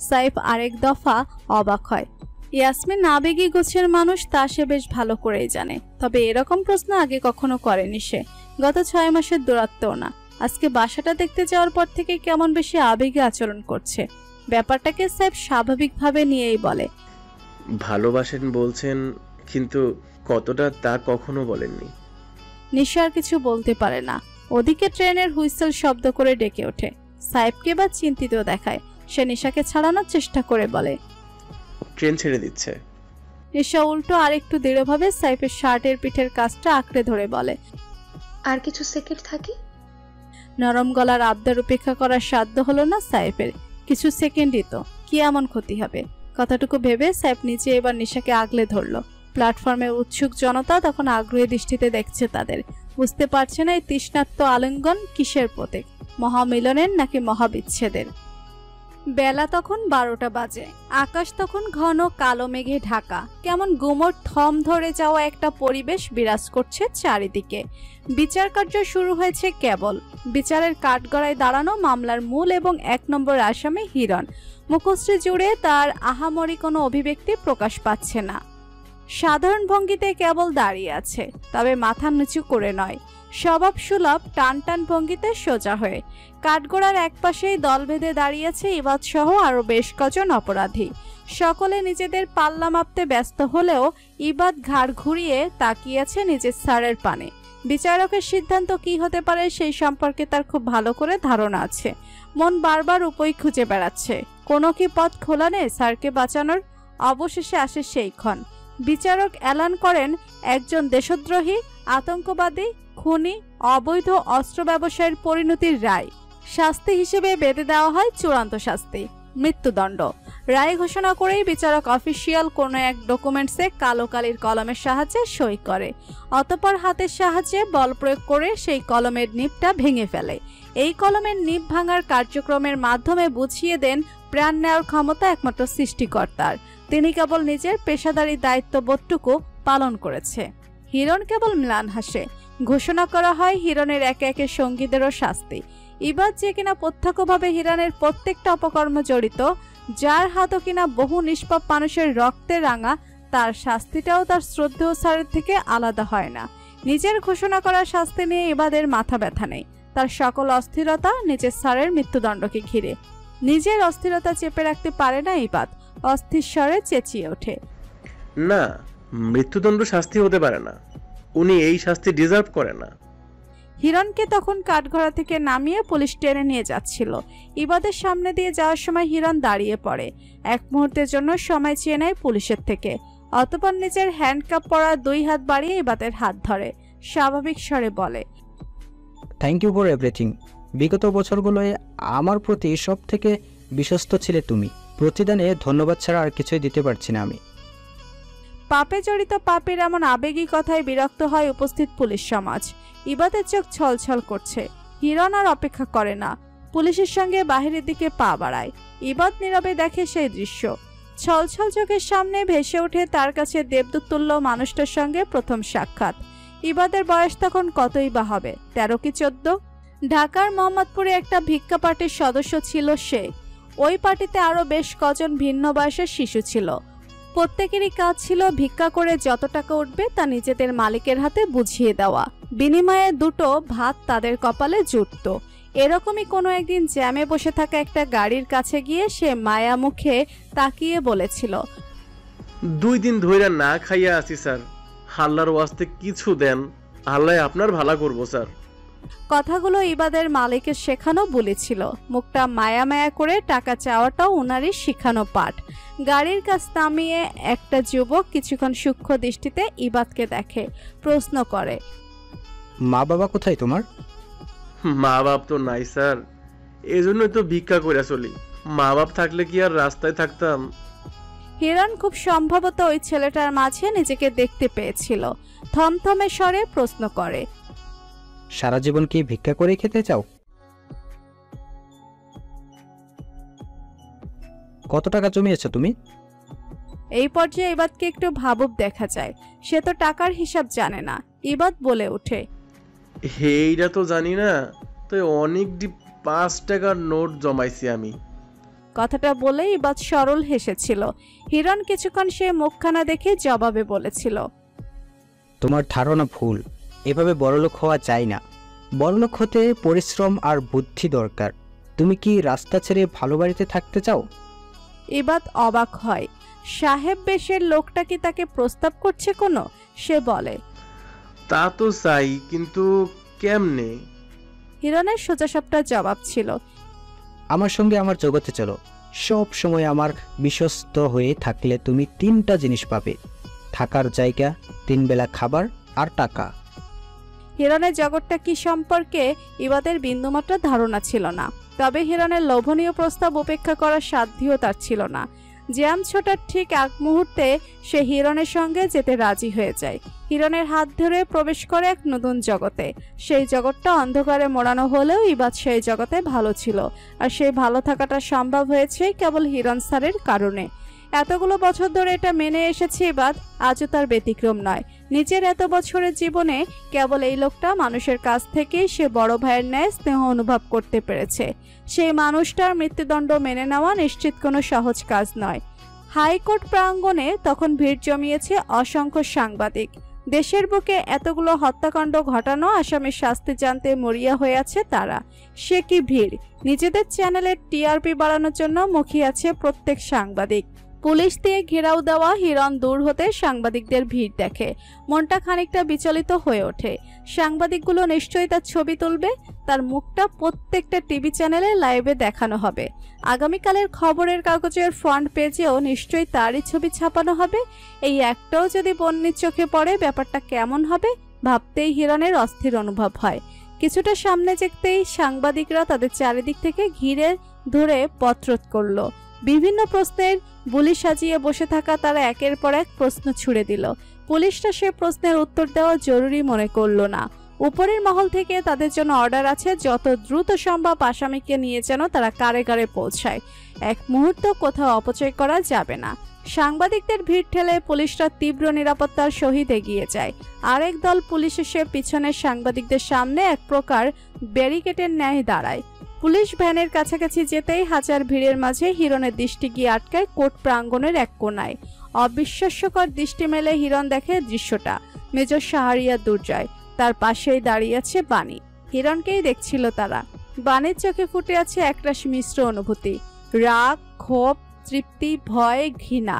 সাইফ আরেক দফা অবাক হয়। ইয়াসমিন আবেগী গোছের মানুষ তা সে বেশ ভালো করেই জানে তবে এরকম প্রশ্ন আগে কখনো করেনি সে। গত ছয় মাসের দূরত্বও না। আজকে বাসাটা দেখতে যাওয়ার পর থেকে কেমন বেশি আবেগে আচরণ করছে। ব্যাপারটাকে সাহেব স্বাভাবিকভাবে নিয়েই বলে। ভালোবাসেন বলছেন কিন্তু কতটা তা কখনো বলেননি। নিশা আর কিছু বলতে পারে না। ওদিকে ট্রেনের হুইসেল শব্দ করে ডেকে ওঠে। সাহেবকে বা চিন্তিত দেখায়। সে নিশাকে ছাড়ানোর চেষ্টা করে বলে। ট্রেন ছেড়ে দিচ্ছে। নিশা উল্টো আরেকটু দৃঢ়ভাবে সাইফের শার্টের পিঠের কাজটা আঁকড়ে ধরে বলে। আর কিছু সেকেন্ড থাকি? নরম গলার আবদার উপেক্ষা করার সাধ্য হলো না সাইফের। কিছু সেকেন্ডই তো, কি এমন ক্ষতি হবে? কথাটুকু ভেবে সাইফ নিচে এবার নিশাকে আগলে ধরলো। প্ল্যাটফর্মে উৎসুক জনতা তখন আগ্রহী দৃষ্টিতে দেখছে তাদের। বুঝতে পারছে না এই তৃষ্ণাত্ম আলিঙ্গন কিসের প্রতীক? মহামিলনের নাকি মহাবিচ্ছেদের? বেলা তখন বারোটা বাজে, আকাশ তখন ঘন কালো মেঘে ঢাকা। কেমন গুমোর থম ধরে যাওয়া একটা পরিবেশ বিরাজ করছে চারিদিকে। বিচার কার্য শুরু হয়েছে কেবল। বিচারের কাঠগড়ায় দাঁড়ানো মামলার মূল এবং এক নম্বর আসামি হিরণ। মুখশ্রী জুড়ে তার আহামরি কোনো অভিব্যক্তি প্রকাশ পাচ্ছে না। সাধারণ ভঙ্গিতে কেবল দাঁড়িয়ে আছে, তবে মাথা নিচু করে নয়। স্বভাব সুলভ টান টান ভঙ্গিতে সোজা হয়ে কাঠগোড়ার একপাশেই দল বেঁধে দাঁড়িয়েছে ইবাদ সহ আরও বেশ কজন অপরাধী। সকলে নিজেদের পাল্লা মাপতে ব্যস্ত হলেও ইবাদ ঘাড় ঘুরিয়ে তাকিয়েছে নিজের স্যারের পানে। বিচারকের সিদ্ধান্ত কি হতে পারে সেই সম্পর্কে তার খুব ভালো করে ধারণা আছে। মন বারবার উপায় খুঁজে বেড়াচ্ছে। কোনো কি পথ খোলা নেই স্যারকে বাঁচানোর? অবশেষে আসে সেই ক্ষণ। বিচারক এলান করেন, একজন দেশদ্রোহী, আতঙ্কবাদী, খুনি, অবৈধ অস্ত্র ব্যবসায়ের পরিণতির রায়। শাস্তি হিসেবে বেঁধে দেওয়া হয় চূড়ান্ত শাস্তি। মৃত্যুদণ্ড। রায় ঘোষণা করেই বিচারক অফিসিয়াল কোনো এক ডকুমেন্টসে কালো কালির কলমের সাহায্যে সই করে। অতপর হাতের সাহায্যে বল প্রয়োগ করে সেই কলমের নিপটা ভেঙে ফেলে। এই কলমের নিপ ভাঙার কার্যক্রমের মাধ্যমে বুঝিয়ে দেন প্রাণ নেওয়ার ক্ষমতা একমাত্র সৃষ্টিকর্তার। তিনি কেবল নিজের পেশাদারি দায়িত্ববোধটুকু পালন করেছে। হিরণ কেবল ম্লান হাসে। ঘোষণা করা হয় হিরণের একে একে সঙ্গীদেরও শাস্তি। ইবাদ যে কিনা প্রত্যক্ষভাবে হিরানের প্রত্যেকটা অপকর্ম জড়িত, যার হাতও কিনা বহু নিষ্পাপ মানুষের রক্তে রাঙা, তার শাস্তিটাও তার শ্রদ্ধেয় স্যারের থেকে আলাদা হয় না। নিজের ঘোষণা করা শাস্তি নিয়ে ইবাদের মাথা ব্যথা নেই। তার সকল অস্থিরতা নিজের স্যারের মৃত্যুদণ্ডকে ঘিরে। নিজের অস্থিরতা চেপে রাখতে পারে না ইবাদ অস্থির স্বরে চেঁচিয়ে ওঠে। না, মৃত্যুদণ্ড শাস্তি হতে পারে না। উনি এই শাস্তি ডিজার্ভ করে না। হিরণকে তখন কাঠগড়া থেকে নামিয়ে পুলিশ টেনে নিয়ে যাচ্ছিল। ইবাদের সামনে দিয়ে যাওয়ার সময় হিরণ দাঁড়িয়ে পড়ে। এক মুহূর্তের জন্য সময় চেয়ে নেয় পুলিশের থেকে। অতপর নিজের হ্যান্ডকাপ পরা দুই হাত বাড়িয়ে ইবাদের হাত ধরে। স্বাভাবিক স্বরে বলে থ্যাংক ইউ ফর এভরিথিং বিগত বছরগুলোয় আমার প্রতি সব থেকে বিশ্বস্ত ছিলে তুমি। প্রতিদানে ধন্যবাদ ছাড়া আর কিছুই দিতে পারছি না আমি। পাপে জড়িত পাপের এমন আবেগী কথায় বিরক্ত হয় উপস্থিত পুলিশ সমাজ। ইবাদের চোখ ছলছল করছে। হিরণ আর অপেক্ষা করে না। পুলিশের সঙ্গে বাহিরের দিকে পা বাড়ায়। ইবাদ নীরবে দেখে সেই দৃশ্য। ছলছল চোখের সামনে ভেসে ওঠে তার কাছে দেবদূতুল্য মানুষটার সঙ্গে প্রথম সাক্ষাৎ। ইবাদের বয়স তখন কতই বা হবে? তেরো কি চোদ্দ? ঢাকার মোহাম্মদপুরে একটা ভিক্ষা পার্টির সদস্য ছিল সে। ওই পার্টিতে আরও বেশ কজন ভিন্ন বয়সের শিশু ছিল। প্রত্যেকেরই কাজ ছিল ভিক্ষা করে যত টাকা উঠবে তা নিজেদের মালিকের হাতে বুঝিয়ে দেওয়া। বিনিময়ে দুটো ভাত তাদের কপালে জুটত। এরকমই কোনো একদিন জ্যামে বসে থাকা একটা গাড়ির কাছে গিয়ে সে মায়া মুখে তাকিয়ে বলেছিল, দুই দিন ধইরা না খাইয়া আছি স্যার। হাল্লার ওয়াস্তে কিছু দেন, আল্লাহ আপনার ভালা করব, স্যার। কথাগুলো ইবাদের মালিকের শেখানো বলেছিল। মুখটা মায়া মায়া করে টাকা চাওয়াটাও ওনারই শিখানো পাঠ। গাড়ির কাছ নামিয়ে একটা যুবক কিছুক্ষণ সূক্ষ্ম দৃষ্টিতে ইবাদকে দেখে প্রশ্ন করে মা বাবা কোথায় তোমার? মা বাপ তো নাই স্যার। এই জন্যই তো ভিক্ষা করে চলি। মা বাপ থাকলে কি আর রাস্তায় থাকতাম? হিরণ খুব সম্ভবত ওই ছেলেটার মাঝে নিজেকে দেখতে পেয়েছিল। থমথমে স্বরে প্রশ্ন করে সারা জীবন কি ভিক্ষা করে খেতে চাও? কত টাকা জমিয়েছো তুমি? এই পর্যায়ে ইবাদকে একটু ভাবুক দেখা যায়। সে তো টাকার হিসাব জানে না। ইবাদ বলে ওঠে এইটা তো জানি না। তো অনেক ডি পাঁচ টাকার নোট জমাইছি আমি। কথাটা বলে ইবাদ সরল হেসেছিল। হিরণ কিছুক্ষণ সে মুখখানা দেখে জবাবে বলেছিল তোমার ধারণা ভুল। এভাবে বড়লোক হওয়া যায় না। বড়লোক হতে পরিশ্রম আর বুদ্ধি দরকার। তুমি কি রাস্তা ছেড়ে ভালো বাড়িতে থাকতে চাও? ইবাদ অবাক হয়। সাহেব বেশের লোকটা কি তাকে প্রস্তাব করছে কোনো? সে বলে তা তো চাই কিন্তু কেমনে? হিরণের সোজাসাপটা জবাব ছিল আমার সঙ্গে আমার জগতে চলো। সব সময় আমার বিশ্বস্ত হয়ে থাকলে তুমি তিনটা জিনিস পাবে। থাকার জায়গা তিন বেলা খাবার আর টাকা। হিরণের জগৎটা কি সম্পর্কে ইবাদের বিন্দুমাত্র ধারণা ছিল না। তবে হিরণের লোভনীয় প্রস্তাব উপেক্ষা করার সাধ্যও তার ছিল না। জ্যাম ছোটার ঠিক এক মুহূর্তে সে হিরণের সঙ্গে যেতে রাজি হয়ে যায়। হিরণের হাত ধরে প্রবেশ করে এক নতুন জগতে। সেই জগৎটা অন্ধকারে মোড়ানো হলেও ইবাদ সেই জগতে ভালো ছিল, আর সেই ভালো থাকাটা সম্ভব হয়েছে কেবল হিরণ স্যারের কারণে। এতগুলো বছর ধরে এটা মেনে এসেছে ইবাদ, আজও তার ব্যতিক্রম নয়। নিজের এত বছরের জীবনে কেবল এই লোকটা মানুষের কাছ থেকেই সে বড় ভাইয়ের ন্যায় স্নেহ অনুভব করতে পেরেছে। সেই মানুষটার মৃত্যুদণ্ড মেনে নেওয়া নিশ্চিত কোনো সহজ কাজ নয়। হাইকোর্ট প্রাঙ্গণে তখন ভিড় জমিয়েছে অসংখ্য সাংবাদিক। দেশের বুকে এতগুলো হত্যাকাণ্ড ঘটানো আসামের শাস্তি জানতে মরিয়া হয়ে আছে তারা। সে কি ভিড়? নিজেদের চ্যানেলের টিআরপি বাড়ানোর জন্য মুখিয়ে আছে প্রত্যেক সাংবাদিক। পুলিশ দিয়ে ঘেরাও দেওয়া হিরণ দূর হতে সাংবাদিকদের ভিড় দেখে। মনটা খানিকটা বিচলিত হয়ে ওঠে। সাংবাদিকগুলো নিশ্চয়ই তার ছবি তুলবে, তার মুখটা প্রত্যেকটা টিভি চ্যানেলে লাইভে দেখানো হবে। আগামীকালের খবরের কাগজের ফ্রন্ট পেজেও নিশ্চয়ই তারই ছবি ছাপানো হবে। এই একটাও যদি বন্যির চোখে পড়ে, ব্যাপারটা কেমন হবে ভাবতেই হিরণের অস্থির অনুভব হয়। কিছুটা সামনে যেতেই সাংবাদিকরা তাদের চারিদিক থেকে ঘিরে ধরে পত্রত করল। বিভিন্ন প্রশ্নের বুলি সাজিয়ে বসে থাকা তারা একের পর এক প্রশ্ন ছুড়ে দিল। পুলিশটা সে প্রশ্নের উত্তর দেওয়া জরুরি মনে করল না। উপরের মহল থেকে তাদের জন্য অর্ডার আছে যত দ্রুত সম্ভব আসামিকে নিয়ে যেন তারা কারে পৌঁছায়। এক মুহূর্ত কোথাও অপচয় করা যাবে না। সাংবাদিকদের ভিড় ঠেলে পুলিশরা তীব্র নিরাপত্তার সহিত এগিয়ে যায়। আরেক দল পুলিশ এসে পিছনের সাংবাদিকদের সামনে এক প্রকার ব্যারিকেডের ন্যায় দাঁড়ায়। পুলিশ ভ্যানের কাছাকাছি যেতেই হাজার ভিড়ের মাঝে হিরণের দৃষ্টি গিয়ে আটকায় কোর্ট প্রাঙ্গণের এক কোনায়। অবিশ্বাস্যকর দৃষ্টি মেলে হিরণ দেখে দৃশ্যটা। মেজর সাহারিয়া দুর্জয়, তার পাশেই দাঁড়িয়ে আছে বাণী। হিরণকেই দেখছিল তারা। বাণীর চোখে ফুটে আছে একরাশ মিশ্র অনুভূতি। রাগ, ক্ষোভ, তৃপ্তি, ভয়, ঘৃণা।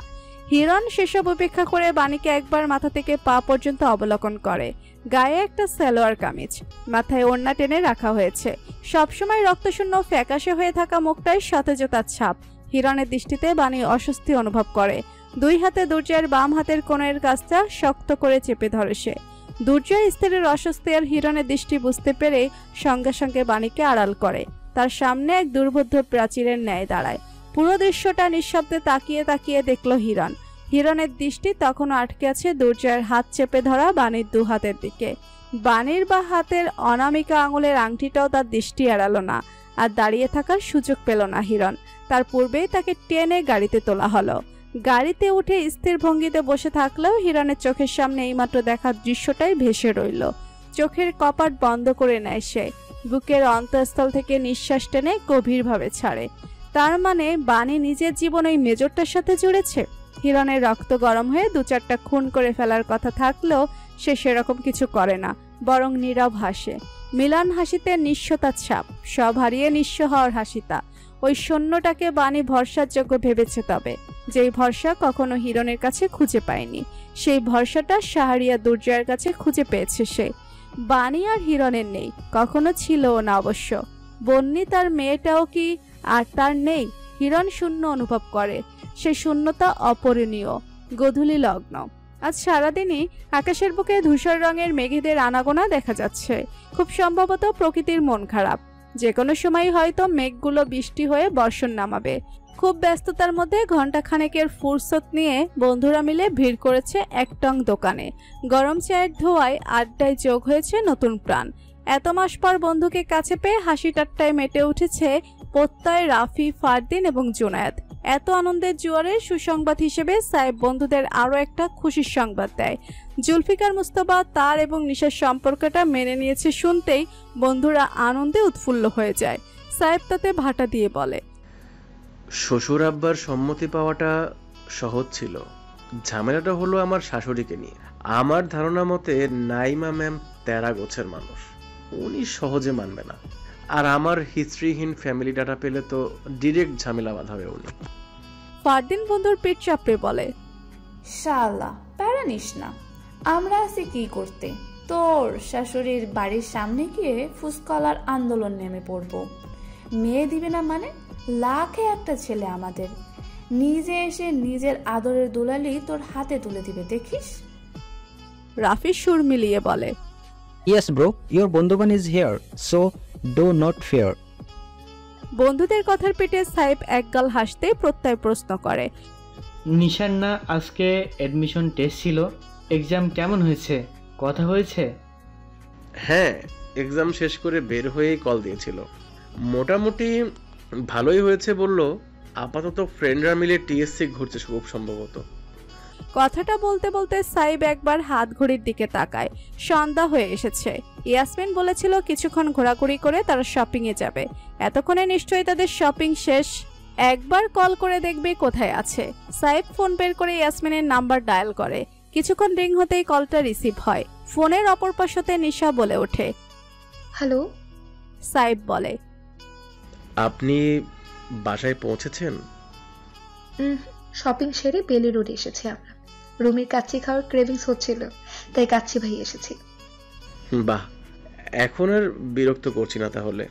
হিরণ সেসব উপেক্ষা করে বাণীকে একবার মাথা থেকে পা পর্যন্ত অবলোকন করে। গায়ে একটা সালোয়ার কামিজ। মাথায় ওড়না টেনে রাখা হয়েছে। সবসময় রক্তশূন্য ফ্যাকাশে হয়ে থাকা মুখটাই সতেজতার ছাপ। হিরণের দৃষ্টিতে বাণী অস্বস্তি অনুভব করে। দুই হাতে দুর্জয়ের বাম হাতের কোণের কাজটা শক্ত করে চেপে ধরে সে। দুর্জয় স্ত্রীর অস্বস্তি আর হিরণের দৃষ্টি বুঝতে পেরে সঙ্গে সঙ্গে বাণীকে আড়াল করে। তার সামনে এক দুর্বোধ্য প্রাচীরের ন্যায় দাঁড়ায়। পুরো দৃশ্যটা নিঃশব্দে তাকিয়ে তাকিয়ে দেখল হিরণ। হিরণের দৃষ্টি তখনও আটকে আছে দুর্জয়ের হাত চেপে ধরা বাণীর দু হাতের দিকে। বাণীর বা হাতের অনামিকা আঙুলের আংটিটাও তার দৃষ্টি এড়ালো না, আর দাঁড়িয়ে থাকার সুযোগ পেল না হিরণ। তার পূর্বেই তাকে টেনে গাড়িতে তোলা হলো। গাড়িতে উঠে স্থির ভঙ্গিতে বসে থাকলেও হিরণের চোখের সামনে এইমাত্র দেখার দৃশ্যটাই ভেসে রইল। চোখের কপাট বন্ধ করে নেয় সে। বুকের অন্তঃস্থল থেকে নিঃশ্বাস টেনে গভীরভাবে ছাড়ে। তার মানে বাণী নিজের জীবন ওই মেজরটার সাথে জুড়েছে? হিরণের রক্ত গরম হয়ে দু চারটা খুন করে ফেলার কথা থাকলেও সে সেরকম কিছু করে না, বরং নীরব হাসে। মিলান হাসিতে নিঃস্বতার ছাপ, সব হারিয়ে নিঃস্ব হওয়ার হাসিতা। ওই সৈন্যটাকে বাণী ভরসার যোগ্য ভেবেছে তবে, যেই ভরসা কখনো হিরণের কাছে খুঁজে পায়নি। সেই ভরসাটা সাহারিয়া দুর্জয়ের কাছে খুঁজে পেয়েছে সে। বাণী আর হিরণের নেই, কখনো ছিলও না অবশ্য। বন্যি তার মেয়েটাও কি আর তার নেই? হিরণ শূন্য অনুভব করে। সে শূন্যতা অপরণীয়, গধূলি লগ্ন। আজ সারাদিনই আকাশের বুকে ধূসর রঙের মেঘেদের আনাগোনা দেখা যাচ্ছে। খুব সম্ভবত প্রকৃতির মন খারাপ। যে কোনো সময় হয়তো মেঘগুলো বৃষ্টি হয়ে বর্ষণ নামাবে। খুব ব্যস্ততার মধ্যে ঘন্টাখানেকের ফুরসত নিয়ে বন্ধুরা মিলে ভিড় করেছে এক টং দোকানে। গরম চায়ের ধোয়ায় আড্ডায় যোগ হয়েছে নতুন প্রাণ। এত মাস পর বন্ধুকে কাছে পেয়ে হাসি টাট্টায় মেটে উঠেছে প্রত্যয় রাফি, ফারদিন এবং জোনায়েদ। এত আনন্দের জোয়ারে সুসংবাদ হিসেবে সাহেব বন্ধুদের আরও একটা খুশির সংবাদ দেয়। জুলফিকার মুস্তফা তার এবং নিশার সম্পর্কটা মেনে নিয়েছে শুনতেই বন্ধুরা আনন্দে উৎফুল্ল হয়ে যায়। সাহেব তাতে ভাটা দিয়ে বলে, শ্বশুর আব্বার সম্মতি পাওয়াটা সহজ ছিল। ঝামেলাটা হলো আমার শাশুড়িকে নিয়ে। আমার ধারণা মতে নাইমা ম্যাম তেরা গোছের মানুষ। উনি সহজে মানবে না। আর আমার হিস্ট্রিহীন ফ্যামিলি ডাটা পেলে তো ডিরেক্ট ঝামেলা বাঁধাবে উনি। ফারদিন বন্ধুর পেট চাপড়ে বলে শালা প্যারা নিস না। আমরা আছি কি করতে? তোর শাশুড়ির বাড়ির সামনে গিয়ে ফুসকলার আন্দোলন নেমে পড়ব। মেয়ে দিবে না মানে লাখে একটা ছেলে আমাদের। নিজে এসে নিজের আদরের দুলালি তোর হাতে তুলে দিবে দেখিস? রাফি সুর মিলিয়ে বলে ইয়েস ব্রো ইয়োর বন্ধুগণ is here so do not fear বন্ধুদের কথার পেটে সাহেব একগাল হাসতে প্রত্যয় প্রশ্ন করে। নিশান্না আজকে অ্যাডমিশন টেস্ট ছিল। এক্সাম কেমন হয়েছে? কথা হয়েছে? হ্যাঁ এক্সাম শেষ করে বের হয়েই কল দিয়েছিল। মোটামুটি ভালোই হয়েছে বলল আপাতত ফ্রেন্ডরা মিলে টিএসসি ঘুরছে খুব সম্ভবত কথাটা বলতে বলতে সাইব একবার হাত ঘড়ির দিকে তাকায়। সন্ধ্যা হয়ে এসেছে। ইয়াসমিন বলেছিল কিছুক্ষণ ঘোরাঘুরি করে তারা শপিং এ যাবে। এতক্ষণে নিশ্চয়ই তাদের শপিং শেষ। একবার কল করে দেখবে কোথায় আছে। সাইব ফোন বের করে ইয়াসমিনের নাম্বার ডায়াল করে। কিছুক্ষণ রিং হতেই কলটা রিসিভ হয়। ফোনের অপর পাশতে নিশা বলে ওঠে। হ্যালো? সাইব বলে আপনি বাসায় পৌঁছেছেন? শপিং সেরে বেলি রোডে এসেছি আমরা। রুমের কাচ্চি খাওয়ার ক্রেভিংস হচ্ছিল তাই কাচ্চি ভাই এসেছি। বাহ এখন আর বিরক্ত করছি না তাহলে।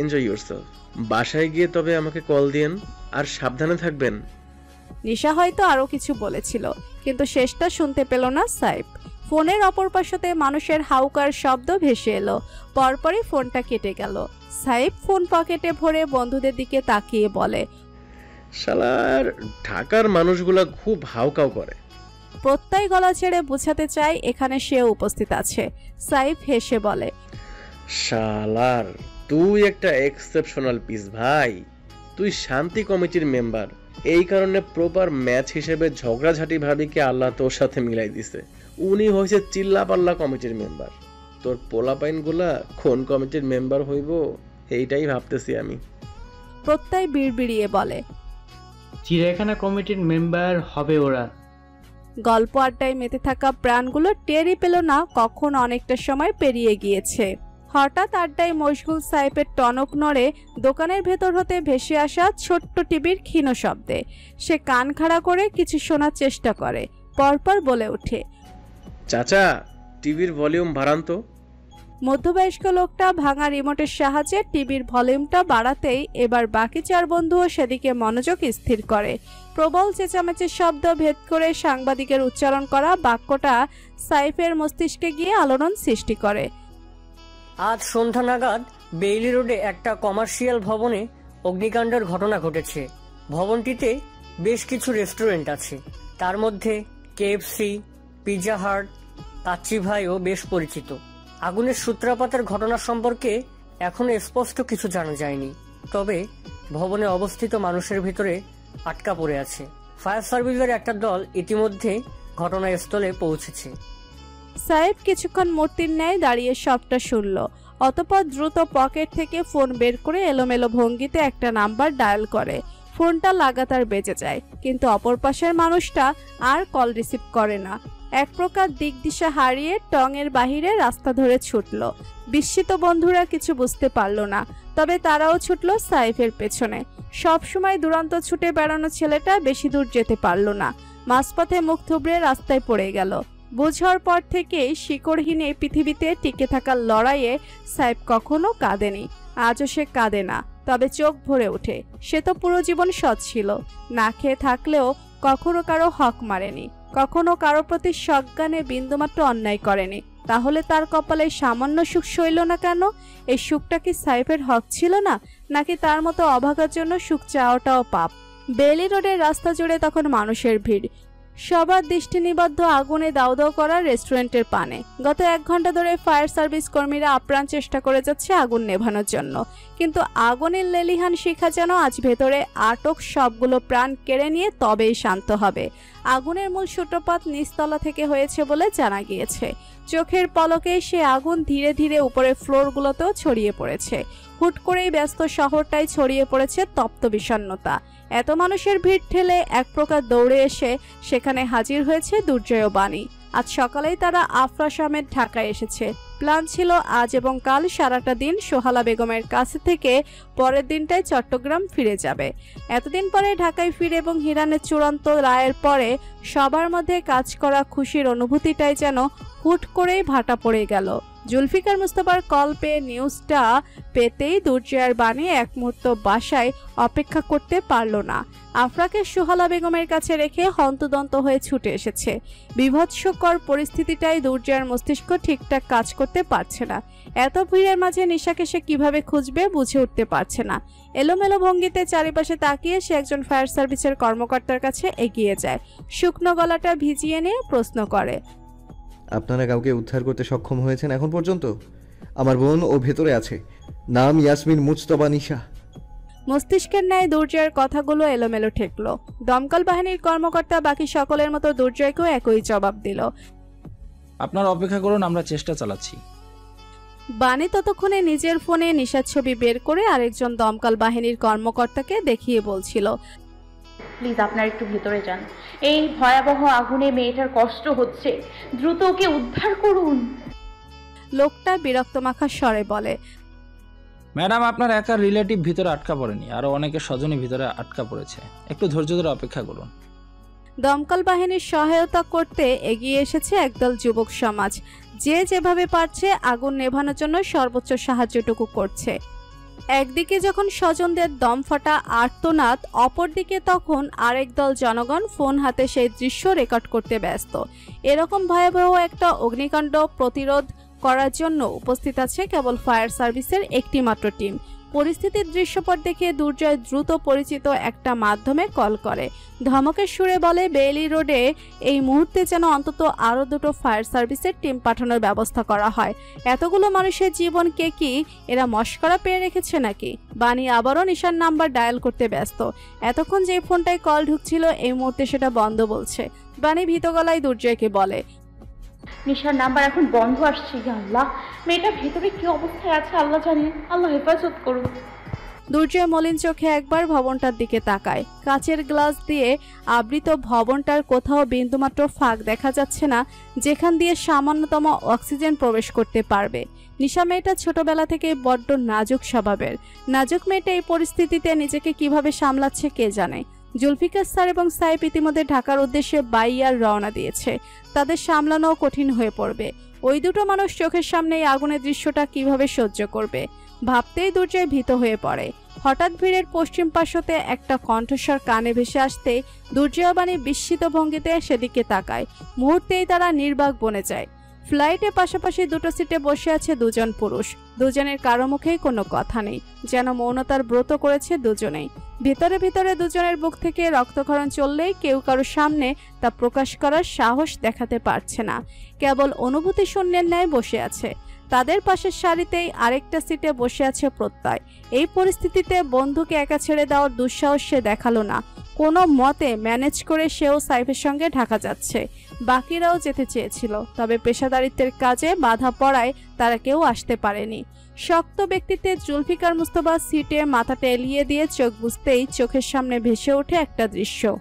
এনজয় ইউরসেলফ বাসায় গিয়ে তবে আমাকে কল দিয়েন আর সাবধানে থাকবেন। নিশা হয়তো আরও কিছু বলেছিল কিন্তু শেষটা শুনতে পেল না সাইব ফোনের অপর পাশতে মানুষের হাউকার শব্দ ভেসে এলো পরপরই ফোনটা কেটে গেল। সাইব ফোন পকেটে ভরে বন্ধুদের দিকে তাকিয়ে বলে শালার ঢাকার মানুষগুলা খুব হাউকাউ করে। প্রত্যয় গলা ছেড়ে বুঝাতে চাই এখানে সেও উপস্থিত আছে। সাইফ হেসে বলে শালার তুই একটা এক্সেপশনাল পিস ভাই। তুই শান্তি কমিটির মেম্বার এই কারণে প্রপার ম্যাচ হিসেবে ঝগড়াঝাটি ভাবিকে আল্লাহ তোর সাথে মিলাই দিছে। উনি হয়েছে চিল্লা পাল্লা কমিটির মেম্বার তোর পোলাপাইনগুলা কোন কমিটির মেম্বার হইব এইটাই ভাবতেছি আমি। প্রত্যয় বিড়বিড়িয়ে বলে চিড়িয়াখানা কমিটির মেম্বার হবে ওরা। গল্প আড্ডায় মেতে থাকা প্রাণগুলো টেরই পেল না কখন অনেকটা সময় পেরিয়ে গিয়েছে। হঠাৎ আড্ডায় মশগুল সাহেবের টনক নড়ে দোকানের ভেতর হতে ভেসে আসা ছোট্ট টিভির ক্ষীণ শব্দে। সে কান খাড়া করে কিছু শোনার চেষ্টা করে পরপর বলে ওঠে চাচা টিভির ভলিউম বাড়ান তো। মধ্যবয়স্ক লোকটা ভাঙা রিমোটের সাহায্যে টিভির ভলিউমটা বাড়াতেই এবার বাকি চার বন্ধুও সেদিকে মনোযোগ স্থির করে। প্রবল চেঁচামেচির শব্দ ভেদ করে সাংবাদিকের উচ্চারণ করা বাক্যটা সাইফের মস্তিষ্কে গিয়ে আলোড়ন সৃষ্টি করে। আজ সন্ধ্যা নাগাদ বেইলি রোডে একটা কমার্শিয়াল ভবনে অগ্নিকাণ্ডের ঘটনা ঘটেছে। ভবনটিতে বেশ কিছু রেস্টুরেন্ট আছে। তার মধ্যে কেএফসি পিৎজা হাট, কাচ্চি ভাইও বেশ পরিচিত। আগুনের সূত্রাপাতের ঘটনা সম্পর্কে এখনও স্পষ্ট কিছু জানা যায়নি। তবে ভবনে অবস্থিত মানুষের ভিতরে আটকা পড়ে আছে। ফায়ার সার্ভিসের একটা দল ইতিমধ্যে ঘটনাস্থলে পৌঁছেছে। সাহেব কিছুক্ষণ মূর্তির ন্যায় দাঁড়িয়ে সবটা শুনল। অতপর দ্রুত পকেট থেকে ফোন বের করে এলোমেলো ভঙ্গিতে একটা নাম্বার ডায়াল করে। ফোনটা লাগাতার বেঁচে যায়, কিন্তু অপর পাশের মানুষটা আর কল রিসিভ করে না। এক প্রকার দিক দিশা হারিয়ে টঙের বাহিরে রাস্তা ধরে ছুটল। বিস্মিত বন্ধুরা কিছু বুঝতে পারল না, তবে তারাও ছুটল সাইফের পেছনে। সব সময় দুরন্ত ছুটে বেড়ানো ছেলেটা বেশি দূর যেতে পারল না। মাঝপথে মুখ থুবড়ে রাস্তায় পড়ে গেল। বোঝার পর থেকেই শিকড়হীন এই পৃথিবীতে টিকে থাকার লড়াইয়ে সাহেব কখনো কাঁদেনি। আজও সে কাঁদে না, তবে চোখ ভরে ওঠে। সে তো পুরো জীবন সৎ ছিল। না খেয়ে থাকলেও কখনো কারও হক মারেনি। কখনো কারও প্রতি সজ্ঞানে বিন্দুমাত্র অন্যায় করেনি। তাহলে তার কপালে সামান্য সুখ সইল না কেন? এই সুখটা কি সাইফের হক ছিল না? নাকি তার মতো অভাগার জন্য সুখ চাওয়াটাও পাপ? বেলি রোডের রাস্তা জুড়ে তখন মানুষের ভিড়। সবার দৃষ্টি নিবদ্ধ আগুনে দাউ দাউ করা রেস্টুরেন্টের পানে। গত এক ঘণ্টা ধরে ফায়ার সার্ভিস কর্মীরা আপ্রাণ চেষ্টা করে যাচ্ছে আগুন নেভানোর জন্য। কিন্তু আগুনের লেলিহান শিখা যেন আজ ভেতরে আটক সবগুলো প্রাণ কেড়ে নিয়ে তবেই শান্ত হবে। আগুনের মূল সূত্রপাত নিচতলা থেকে হয়েছে বলে জানা গিয়েছে। চোখের পলকে সে আগুন ধীরে ধীরে উপরের ফ্লোরগুলোতেও ছড়িয়ে পড়েছে। হুট করেই ব্যস্ত শহরটাই ছড়িয়ে পড়েছে তপ্ত বিষণ্নতা এত মানুষের ভিড় ঠেলে এক প্রকার দৌড়ে এসে সেখানে হাজির হয়েছে দুর্জয় বাণী। আজ সকালেই তারা আফরা সমেত ঢাকায় এসেছে। প্ল্যান ছিল আজ এবং কাল সারাটা দিন সোহালা বেগমের কাছে থেকে পরের দিনটায় চট্টগ্রাম ফিরে যাবে। এতদিন পরে ঢাকায় ফিরে এবং হিরানের চূড়ান্ত রায়ের পরে সবার মধ্যে কাজ করা খুশির অনুভূতিটাই যেন হুট করেই ভাটা পড়ে গেল। জুলফিকার মুস্তফার কল পেয়ে নিউজটা পেতেই দুর্জয়ার বাণী এক মুহূর্ত বাসায় অপেক্ষা করতে পারল না। আফরাকে সোহালা বেগমের কাছে রেখে হন্তদন্ত হয়ে ছুটে এসেছে। বিভৎসকর পরিস্থিতিটাই দুর্জয়ের মস্তিষ্ক ঠিকঠাক কাজ করতে পারছে না। এত ভিড়ের মাঝে নিশাকে সে কীভাবে খুঁজবে বুঝে উঠতে পারছে না। এলোমেলো ভঙ্গিতে চারিপাশে তাকিয়ে সে একজন ফায়ার সার্ভিসের কর্মকর্তার কাছে এগিয়ে যায়। শুকনো গলাটা ভিজিয়ে নিয়ে প্রশ্ন করে আপনারা কাউকে উদ্ধার করতে সক্ষম হয়েছেন এখন পর্যন্ত? আমার বোন ও ভেতরে আছে। নাম ইয়াসমিন মুজতবা নিশা। মস্তিষ্কের ন্যায় দুর্জয়ের কথাগুলো এলোমেলো ঠেকল। দমকল বাহিনীর কর্মকর্তা বাকি সকলের মতো দুর্জয়কেও একই জবাব দিল। আপনার অপেক্ষা করুন আমরা চেষ্টা চালাচ্ছি। বাণী ততক্ষণে নিজের ফোনে নিশার ছবি বের করে আরেকজন দমকল বাহিনীর কর্মকর্তাকে দেখিয়ে বলছিল। প্লিজ আপনার একটু ভেতরে যান। এই ভয়াবহ আগুনে মেয়েটার কষ্ট হচ্ছে। দ্রুত ওকে উদ্ধার করুন। লোকটা বিরক্তমাখা স্বরে বলে ম্যাডাম আপনার একার রিলেটিভ ভিতরে আটকা পড়েনি আরও অনেকে স্বজনই ভিতরে আটকা পড়েছে। একটু ধৈর্য ধরে অপেক্ষা করুন। দমকল বাহিনীর সহায়তা করতে এগিয়ে এসেছে একদল যুবক সমাজ। যে যেভাবে পারছে আগুন নেভানোর জন্য সর্বোচ্চ সাহায্যটুকু করছে। একদিকে যখন স্বজনদের দম ফাটা আর্তনাদ, অপরদিকে তখন আরেক দল জনগণ ফোন হাতে সেই দৃশ্য রেকর্ড করতে ব্যস্ত। এরকম ভয়াবহ একটা অগ্নিকাণ্ড প্রতিরোধ করার জন্য উপস্থিত আছে কেবল ফায়ার সার্ভিসের একটি মাত্র টিম। পরিস্থিতির দৃশ্যপট দেখে দুর্জয় দ্রুত পরিচিত একটা মাধ্যমে কল করে। ধমকের সুরে বলে, বেইলি রোডে এই মুহূর্তে যেন অন্তত আরও দুটো ফায়ার সার্ভিসের টিম পাঠানোর ব্যবস্থা করা হয়। এতগুলো মানুষের জীবনকে কি এরা মস্করা পেয়ে রেখেছে নাকি? বাণী আবারও নিশান নাম্বার ডায়াল করতে ব্যস্ত। এতক্ষণ যে ফোনটায় কল ঢুকছিল, এই মুহূর্তে সেটা বন্ধ বলছে। বাণী ভীত গলায় দুর্জয়কে বলে নিশার নাম্বার এখন বন্ধ আসছে আল্লাহ। মেয়েটা ভেতরে কি অবস্থায় আছে আল্লাহ জানেন আল্লাহ হেফাজত করুন দুর্জয় মলিন চোখে একবার ভবনটার দিকে তাকায়। কাচের গ্লাস দিয়ে আবৃত ভবনটার কোথাও বিন্দুমাত্র ফাঁক দেখা যাচ্ছে না, যেখান দিয়ে সামান্যতম অক্সিজেন প্রবেশ করতে পারবে। নিশা মেয়েটা ছোটবেলা থেকে বড্ড নাজুক স্বভাবের। নাজুক মেয়েটা এই পরিস্থিতিতে নিজেকে কীভাবে সামলাচ্ছে কে জানে। জুলফিকার স্যার এবং সাইপ ইতিমধ্যে ঢাকার উদ্দেশ্যে বাইয়ার রওনা দিয়েছে। তাদের সামলানো কঠিন হয়ে পড়বে। ওই দুটো মানুষ চোখের সামনে এই আগুনের দৃশ্যটা কীভাবে সহ্য করবে, ভাবতেই দুর্জয় ভীত হয়ে পড়ে। হঠাৎ ভিড়ের পশ্চিম পার্শ্বতে একটা কণ্ঠস্বর কানে ভেসে আসতে দুর্জয়বাণী বিস্মিত ভঙ্গিতে সেদিকে তাকায়। মুহূর্তেই তারা নির্বাক বনে যায়। ফ্লাইটে পাশাপাশি দুটো সিটে বসে আছে দুজন পুরুষ। দুজনের কারও মুখেই কোনো কথা নেই, যেন মৌনতার ব্রত করেছে দুজনেই। ভিতরে ভিতরে দুজনের বুক থেকে রক্তক্ষরণ চললেই কেউ কারোর সামনে তা প্রকাশ করার সাহস দেখাতে পারছে না। কেবল অনুভূতি শূন্যের ন্যায় বসে আছে। তাদের পাশের সারিতেই আরেকটা সিটে বসে আছে প্রত্যয়। এই পরিস্থিতিতে বন্ধুকে একা ছেড়ে দেওয়ার দুঃসাহস সে দেখাল না। কোনো মতে ম্যানেজ করে সেও সাইফের সঙ্গে ঢাকা যাচ্ছে। বাকিরাও যেতে চেয়েছিল, তবে পেশাদারিত্বের কাজে বাধা পড়ায় তারা কেউ আসতে পারেনি। শক্ত ব্যক্তিতে জুলফিকার মুস্তফা সিটে মাথাটা এলিয়ে দিয়ে চোখ বুঝতেই চোখের সামনে ভেসে ওঠে একটা দৃশ্য।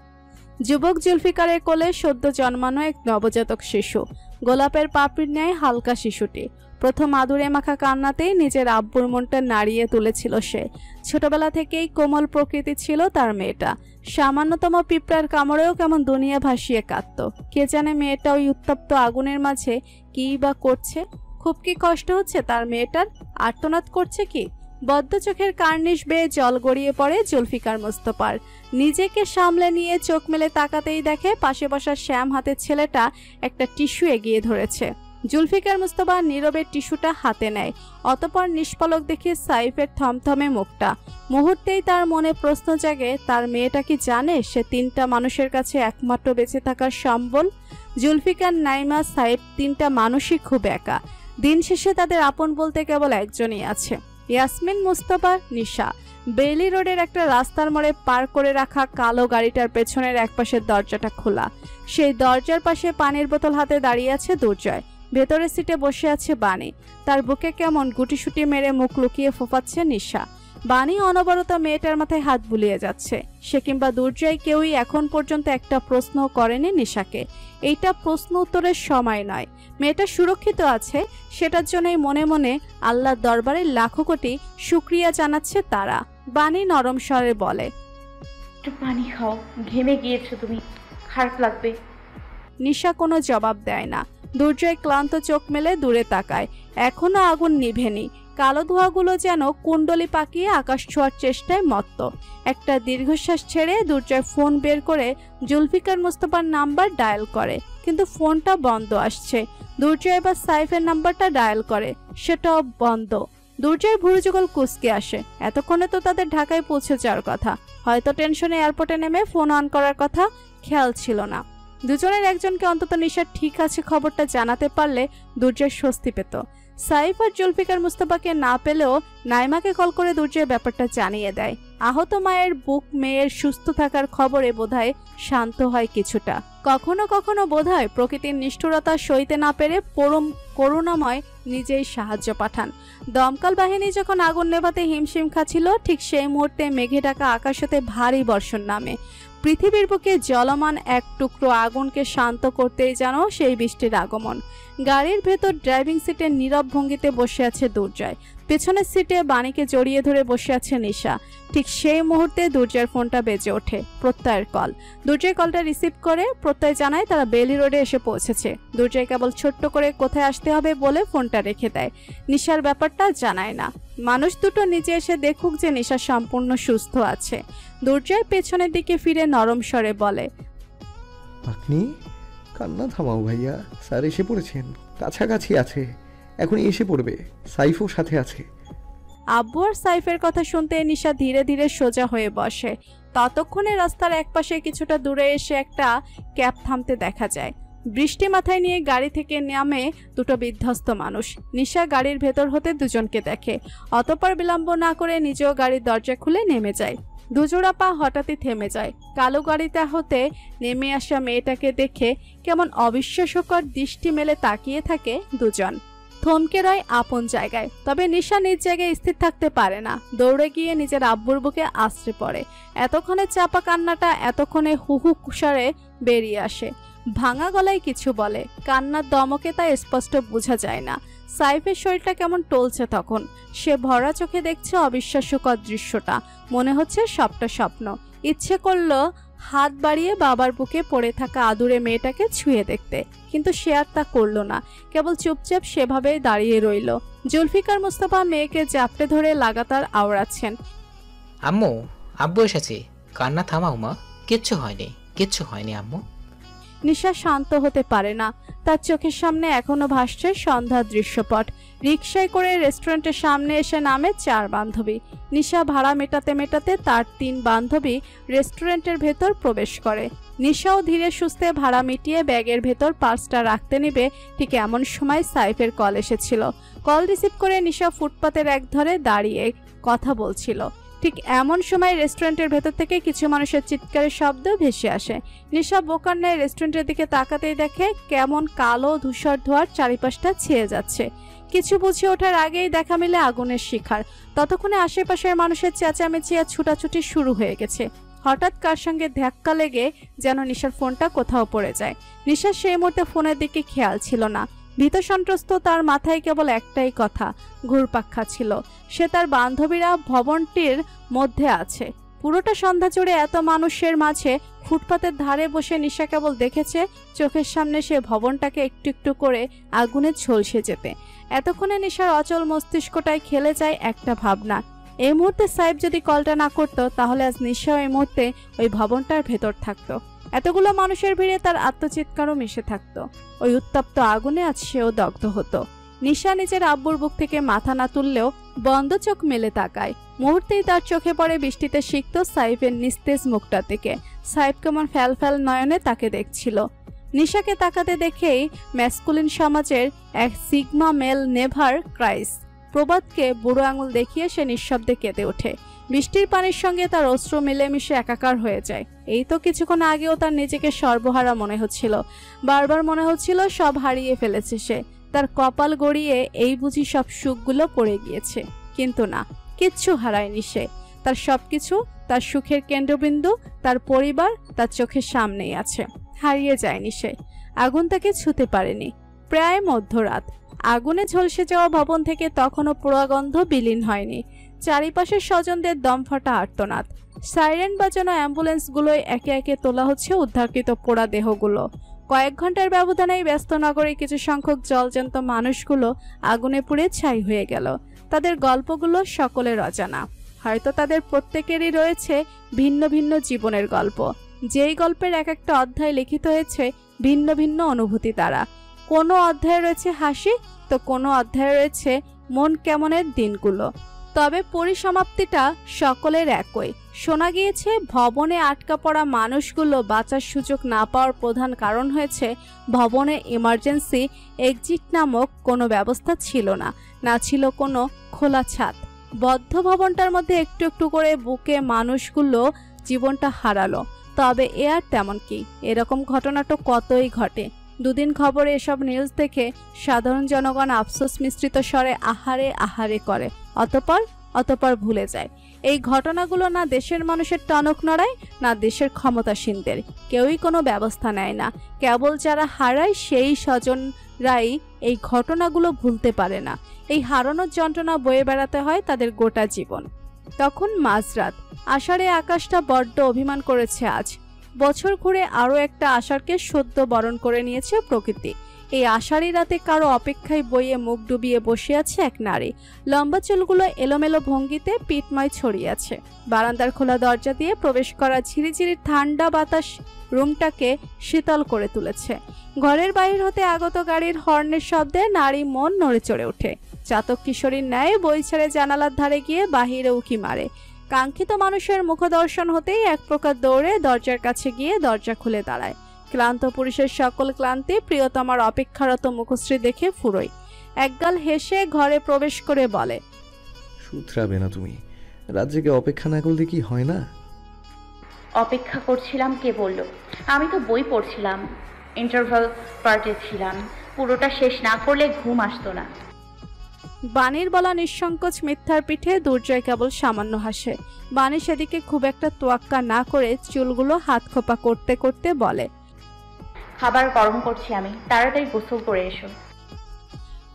যুবক জুলফিকারের কোলে সদ্য জন্মানো এক নবজাতক শিশু। গোলাপের পাপড়ির ন্যায় হালকা শিশুটি। প্রথম আদুরে মাখা কান্নাতেই নিজের আব্বুর মনটা নাড়িয়ে তুলেছিল সে। ছোটবেলা থেকেই কোমল প্রকৃতি ছিল তার মেয়েটা। সামান্যতম পিঁপড়ার কামড়েও কেমন দুনিয়া ভাসিয়ে কাঁদত। কে জানে মেয়েটা ওই উত্তপ্ত আগুনের মাঝে কী বা করছে? খুব কি কষ্ট হচ্ছে তার মেয়েটার? আর্তনাদ করছে কি? বদ্ধ চোখের কার্নিশ বেয়ে জল গড়িয়ে পড়ে জুলফিকার মোস্তফার। নিজেকে সামলে নিয়ে চোখ মেলে তাকাতেই দেখে পাশে বসা শ্যাম হাতের ছেলেটা একটা টিস্যু এগিয়ে ধরেছে। জুলফিকার মুস্তফা নীরবের টিস্যুটা হাতে নেয়। অতপর নিষ্পলক দেখে সাইফের থমথমে মুখটা। মুহূর্তেই তার মনে প্রশ্ন জাগে, তার মেয়েটা কি জানে সে তিনটা মানুষের কাছে একমাত্র বেঁচে থাকার সম্বল? জুলফিকার, নাইমা, সাইফ তিনটা মানুষই খুব একা। দিন শেষে তাদের আপন বলতে কেবল একজনই আছে। ইয়াসমিন, মুস্তফা, নিশা। বেলি রোডের একটা রাস্তার মোড়ে পার করে রাখা কালো গাড়িটার পেছনের একপাশের দরজাটা খোলা। সেই দরজার পাশে পানির বোতল হাতে দাঁড়িয়ে আছে দুর্জয়। ভেতরের সিটে বসে আছে বাণী। তার বুকে কেমন গুটিসুটি মেরে মুখ লুকিয়ে ফোফাচ্ছে নিশা। বাণী অনবরত মেয়েটার মাথায় হাত বুলিয়ে যাচ্ছে। সে কিংবা দুর্জয় কেউই এখন পর্যন্ত একটা প্রশ্ন করেনি নিশাকে। এইটা প্রশ্ন উত্তরের সময় নয়। মেয়েটা সুরক্ষিত আছে সেটার জন্যই মনে মনে আল্লাহর দরবারে লাখো কোটি শুক্রিয়া জানাচ্ছে তারা। বাণী নরম স্বরে বলে একটু পানি খাও ঘেমে গিয়েছো তুমি খারাপ লাগবে। নিশা কোনো জবাব দেয় না। দুর্জয় ক্লান্ত চোখ মেলে দূরে তাকায়। এখনও আগুন নিভেনি। কালো ধোঁয়াগুলো যেন কুণ্ডলি পাকিয়ে আকাশ ছোঁয়ার চেষ্টায় মত্ত। একটা দীর্ঘশ্বাস ছেড়ে দুর্জয় ফোন বের করে জুলফিকার মুস্তফার নাম্বার ডায়াল করে। কিন্তু ফোনটা বন্ধ আসছে। দুর্জয় এবার সাইফের নাম্বারটা ডায়াল করে। সেটাও বন্ধ। দুর্জয় ভুরুযুগল কুচকে আসে। এতক্ষণে তো তাদের ঢাকায় পৌঁছে যাওয়ার কথা। হয়তো টেনশনে এয়ারপোর্টে নেমে ফোন অন করার কথা খেয়াল ছিল না। দুজনের একজনকে অন্তত নিশা ঠিক আছে খবরটা জানাতে পারলে দুর্জয় স্বস্তি পেত। সাইফ আর জুলফিকার মুস্তফাকে না পেলেও নাইমাকে কল করে দুর্জয় ব্যাপারটা জানিয়ে দেয়। আহত মায়ের বুক মেয়ের সুস্থ থাকার খবরে বোধহয় শান্ত হয় কিছুটা। কখনো কখনো বোধহয় প্রকৃতির নিষ্ঠুরতা সইতে না পেরে পরম করুণাময় নিজেই সাহায্য পাঠান। দমকল বাহিনী যখন আগুন নেভাতে হিমশিম খাচ্ছিল, ঠিক সেই মুহূর্তে মেঘে ঢাকা আকাশ হতে ভারী বর্ষণ নামে। পৃথিবীর বুকে জলমান এক টুকরো আগুনকে শান্ত করতেই যেন সেই বৃষ্টির আগমন। গাড়ির ভেতর ড্রাইভিং সিটে নীরব ভঙ্গিতে বসে আছে দুর্জয়। পেছনের সিটে বাণীকে জড়িয়ে ধরে বসে আছে নিশা। ঠিক সেই মুহূর্তে দুর্জয়ের ফোনটা বেজে ওঠে, প্রত্যয়ের কল। দুর্জয় কলটা রিসিভ করে প্রত্যয় জানায় তারা বেলি রোডে এসে পৌঁছেছে। দুর্জয় কেবল ছোট্ট করে কোথায় আসতে হবে বলে ফোনটা রেখে দেয়। নিশার ব্যাপারটা জানায় না। মানুষ দুটো নিজে এসে দেখুক যে নিশা সম্পূর্ণ সুস্থ আছে। দুর্জয় পেছনের দিকে ফিরে নরম স্বরে বলে আপনি কান্না থামাও ভাইয়া। স্যার এসে পড়েছেন কাছাকাছি আছে। এখন এসে পড়বে সাইফও সাথে আছে। আব্বু আর সাইফের কথা শুনতে নিশা ধীরে ধীরে সোজা হয়ে বসে। ততক্ষণে রাস্তার একপাশে কিছুটা দূরে এসে একটা ক্যাব থামতে দেখা যায়। বৃষ্টি মাথায় নিয়ে গাড়ি থেকে নামে দুটো বিধ্বস্ত মানুষ। নিশা গাড়ির ভেতর হতে দুজনকে দেখে। অতপর বিলম্ব না করে নিজেও গাড়ির দরজা খুলে নেমে যায়। দুজোড়া পা হঠাৎই থেমে যায়। কালো গাড়িতে হতে নেমে আসা মেয়েটাকে দেখে কেমন অবিশ্বাস্যকর দৃষ্টি মেলে তাকিয়ে থাকে দুজন। থমকে রয় আপন জায়গায়, তবে নিশা নিজ জায়গায় স্থির থাকতে পারে না। দৌড়ে গিয়ে নিজের আব্বুর বুকে আশ্রে পড়ে। এতক্ষণে চাপা কান্নাটা এতক্ষণে হুহু কুষারে বেরিয়ে আসে। ভাঙা গলায় কিছু বলে। কান্নার দমকে তা স্পষ্ট বোঝা যায় না। সাইফের শরীরটা কেমন টলছে তখন। সে ভরা চোখে দেখছে অবিশ্বাস্যকর দৃশ্যটা। মনে হচ্ছে সবটা স্বপ্ন। ইচ্ছে করল হাত বাড়িয়ে বাবার বুকে পড়ে থাকা আদুরে মেয়েটাকে ছুঁয়ে দেখতে। কিন্তু সে আর তা করল না। কেবল চুপচাপ সেভাবেই দাঁড়িয়ে রইল। জুলফিকার মুস্তফা মেয়েকে জাপটে ধরে লাগাতার আওড়াচ্ছেন। আম্মু, আব্বু এসেছে। কান্না থামাও মা। কিচ্ছু হয়নি। কিচ্ছু হয়নি আম্মু। নিশা শান্ত হতে পারে না। তার চোখের সামনে এখনও ভাসছে সন্ধ্যার দৃশ্যপট। রিক্সায় করে রেস্টুরেন্টের সামনে এসে নামে চার বান্ধবী। নিশা ভাড়া মেটাতে মেটাতে তার তিন বান্ধবী রেস্টুরেন্টের ভেতর প্রবেশ করে। নিশাও ধীরে সুস্থে ভাড়া মিটিয়ে ব্যাগের ভেতর পার্সটা রাখতে নেবে ঠিক এমন সময় সাইফের কল এসেছিল। কল রিসিভ করে নিশা ফুটপাতের এক ধরে দাঁড়িয়ে কথা বলছিল। ঠিক এমন সময় রেস্টুরেন্টের ভেতর থেকে কিছু মানুষের চিৎকারের শব্দ ভেসে আসে। নিশা বোকার ন্যায় রেস্টুরেন্টের দিকে তাকাতেই দেখে কেমন কালো ধূসর ধোয়ার চারিপাশটা ছেয়ে যাচ্ছে। কিছু বুঝে ওঠার আগেই দেখা মিলে আগুনের শিখার। ততক্ষণে আশেপাশের মানুষের চেঁচামেচি আর ছুটাছুটি শুরু হয়ে গেছে। হঠাৎ কার সঙ্গে ধাক্কা লেগে যেন নিশার ফোনটা কোথাও পড়ে যায়। নিশার সেই মুহূর্তে ফোনের দিকে খেয়াল ছিল না। ভীত সন্ত্রস্ত তার মাথায় কেবল একটাই কথা ঘুরপাক খাচ্ছিল সে তার বান্ধবীরা ভবনটির মধ্যে আছে। পুরোটা সন্ধ্যা জুড়ে এত মানুষের মাঝে ফুটপাতের ধারে বসে নিশা কেবল দেখেছে, চোখের সামনে সে ভবনটাকে একটু একটু করে আগুনে ঝলসে যেতে। এতক্ষণে নিশার অচল মস্তিষ্কটায় খেলে যায় একটা ভাবনা। এই মুহূর্তে সাহেব যদি কলটা না করতো, তাহলে আজ নিশাও এই মুহূর্তে ওই ভবনটার ভেতর থাকতো। এতগুলো মানুষের ভিড়ে তার আত্মচিৎকারও মিশে থাকতো। ওই উত্তপ্ত আগুনে আজ সেও দগ্ধ হতো। নিশা নিজের আব্বুর বুক থেকে মাথা না তুললেও বন্ধ চোখ মেলে তাকায়। মুহূর্তেই তার চোখে পড়ে বৃষ্টিতে শিখত সাইফের নিস্তেজ মুখটা থেকে। সাইফ কেমন ফ্যাল ফ্যাল নয়নে তাকে দেখছিল। নিশাকে তাকাতে দেখেই ম্যাসকুলিন সমাজের এক সিগমা মেল নেভার ক্রাইস। প্রবাদকে বুড়ো আঙুল দেখিয়ে সে নিঃশব্দে কেঁদে ওঠে। বৃষ্টির পানির সঙ্গে তার অস্ত্র মিলেমিশে একাকার হয়ে যায়। এই তো কিছুক্ষণ আগেও তার নিজেকে সর্বহারা মনে হচ্ছিল। বারবার মনে হচ্ছিল সব হারিয়ে ফেলেছে সে। তার কপাল গড়িয়ে এই বুঝি সব সুখগুলো পড়ে গিয়েছে। কিন্তু না, কিচ্ছু হারায়নি সে। তার সবকিছু, তার সুখের কেন্দ্রবিন্দু, তার পরিবার, তার চোখের সামনেই আছে। হারিয়ে যায়নি সে। আগুন তাকে ছুতে পারেনি। প্রায় মধ্যরাত। আগুনে ঝলসে যাওয়া ভবন থেকে তখনও পোড়াগন্ধ বিলীন হয়নি। চারিপাশের স্বজনদের দমফাটা আর্তনাদ। সাইরেন বাজানো অ্যাম্বুলেন্সগুলোয় একে একে তোলা হচ্ছে উদ্ধারকৃত পোড়া দেহগুলো। কয়েক ঘণ্টার ব্যবধানেই ব্যস্ত নগরে কিছু সংখ্যক জলজান্ত মানুষগুলো আগুনে পুড়ে ছাই হয়ে গেল। তাদের গল্পগুলো সকলের অজানা। হয়তো তাদের প্রত্যেকেরই রয়েছে ভিন্ন ভিন্ন জীবনের গল্প। যেই গল্পের এক একটা অধ্যায় লিখিত হয়েছে ভিন্ন ভিন্ন অনুভূতি দ্বারা। কোনো অধ্যায়ে রয়েছে হাসি, তো কোনো অধ্যায়ে রয়েছে মন কেমনের দিনগুলো। তবে পরিসমাপ্তিটা সকলের একই। শোনা গিয়েছে, ভবনে আটকা পড়া মানুষগুলো বাঁচার সুযোগ না পাওয়ার প্রধান কারণ হয়েছে, ভবনে ইমার্জেন্সি এক্সিট নামক কোনো ব্যবস্থা ছিল না না ছিল কোনো খোলা ছাদ। বদ্ধ ভবনটার মধ্যে একটু একটু করে বুকে মানুষগুলো জীবনটা হারালো। তবে এ আর তেমন কি, এরকম ঘটনা তো কতই ঘটে। দুদিন খবরে এসব নিউজ দেখে সাধারণ জনগণ আফসোস মিশ্রিত স্বরে আহারে আহারে করে। অতপর অতপর ভুলে যায়। এই ঘটনাগুলো না দেশের মানুষের টনক নড়ায়, না দেশের ক্ষমতাসীনদের। কেউই কোনো ব্যবস্থা নেয় না। কেবল যারা হারায় সেই স্বজনরাই এই ঘটনাগুলো ভুলতে পারে না। এই হারানোর যন্ত্রণা বয়ে বেড়াতে হয় তাদের গোটা জীবন। তখন মাঝরাত, আষাঢ়ে আকাশটা বড্ড অভিমান করেছে আজ। বছর ঘুরে আরও একটা আষাঢ়কে সদ্য বরণ করে নিয়েছে প্রকৃতি। এই আষাঢ়ি রাতে কারও অপেক্ষায় বইয়ে মুখ ডুবিয়ে বসে আছে এক নারী। লম্বা চুলগুলো এলোমেলো ভঙ্গিতে পিঠময় ছড়িয়েছে বারান্দার খোলা দরজা দিয়ে প্রবেশ করা ঝিরিঝিরি ঠান্ডা বাতাস রুমটাকে শীতল করে তুলেছে। ঘরের বাইর হতে আগত গাড়ির হর্নের শব্দে নারী মন নড়ে চড়ে ওঠে। চাতক কিশোরীর ন্যায় বই ছেড়ে জানালার ধারে গিয়ে বাহিরে উকি মারে। কাঙ্ক্ষিত মানুষের মুখদর্শন হতেই এক প্রকার দৌড়ে দরজার কাছে গিয়ে দরজা খুলে দাঁড়ায়। ক্লান্ত পুরুষের সকল ক্লান্তি প্রিয়তমার অপেক্ষারত মুখশ্রী দেখে ফুরোয়। একগাল হেসে ঘরে প্রবেশ করে বলে শুধরাবে না তুমি। রাত জেগে অপেক্ষা না করলে কি হয় না? অপেক্ষা করছিলাম কে বলল? আমি তো বই পড়ছিলাম ইন্টারভাল পার্টে ছিলাম। পুরোটা শেষ না করলে ঘুম আসতো না। বাণীর বলা নিঃসংকোচ মিথ্যার পিঠে দুর্জয় কেবল সামান্য হাসে। বাণী সেদিকে খুব একটা তোয়াক্কা না করে চুলগুলো হাত খোপা করতে করতে বলে খাবার গরম করছি আমি। তাড়াতাড়ি গোসল করে এসো।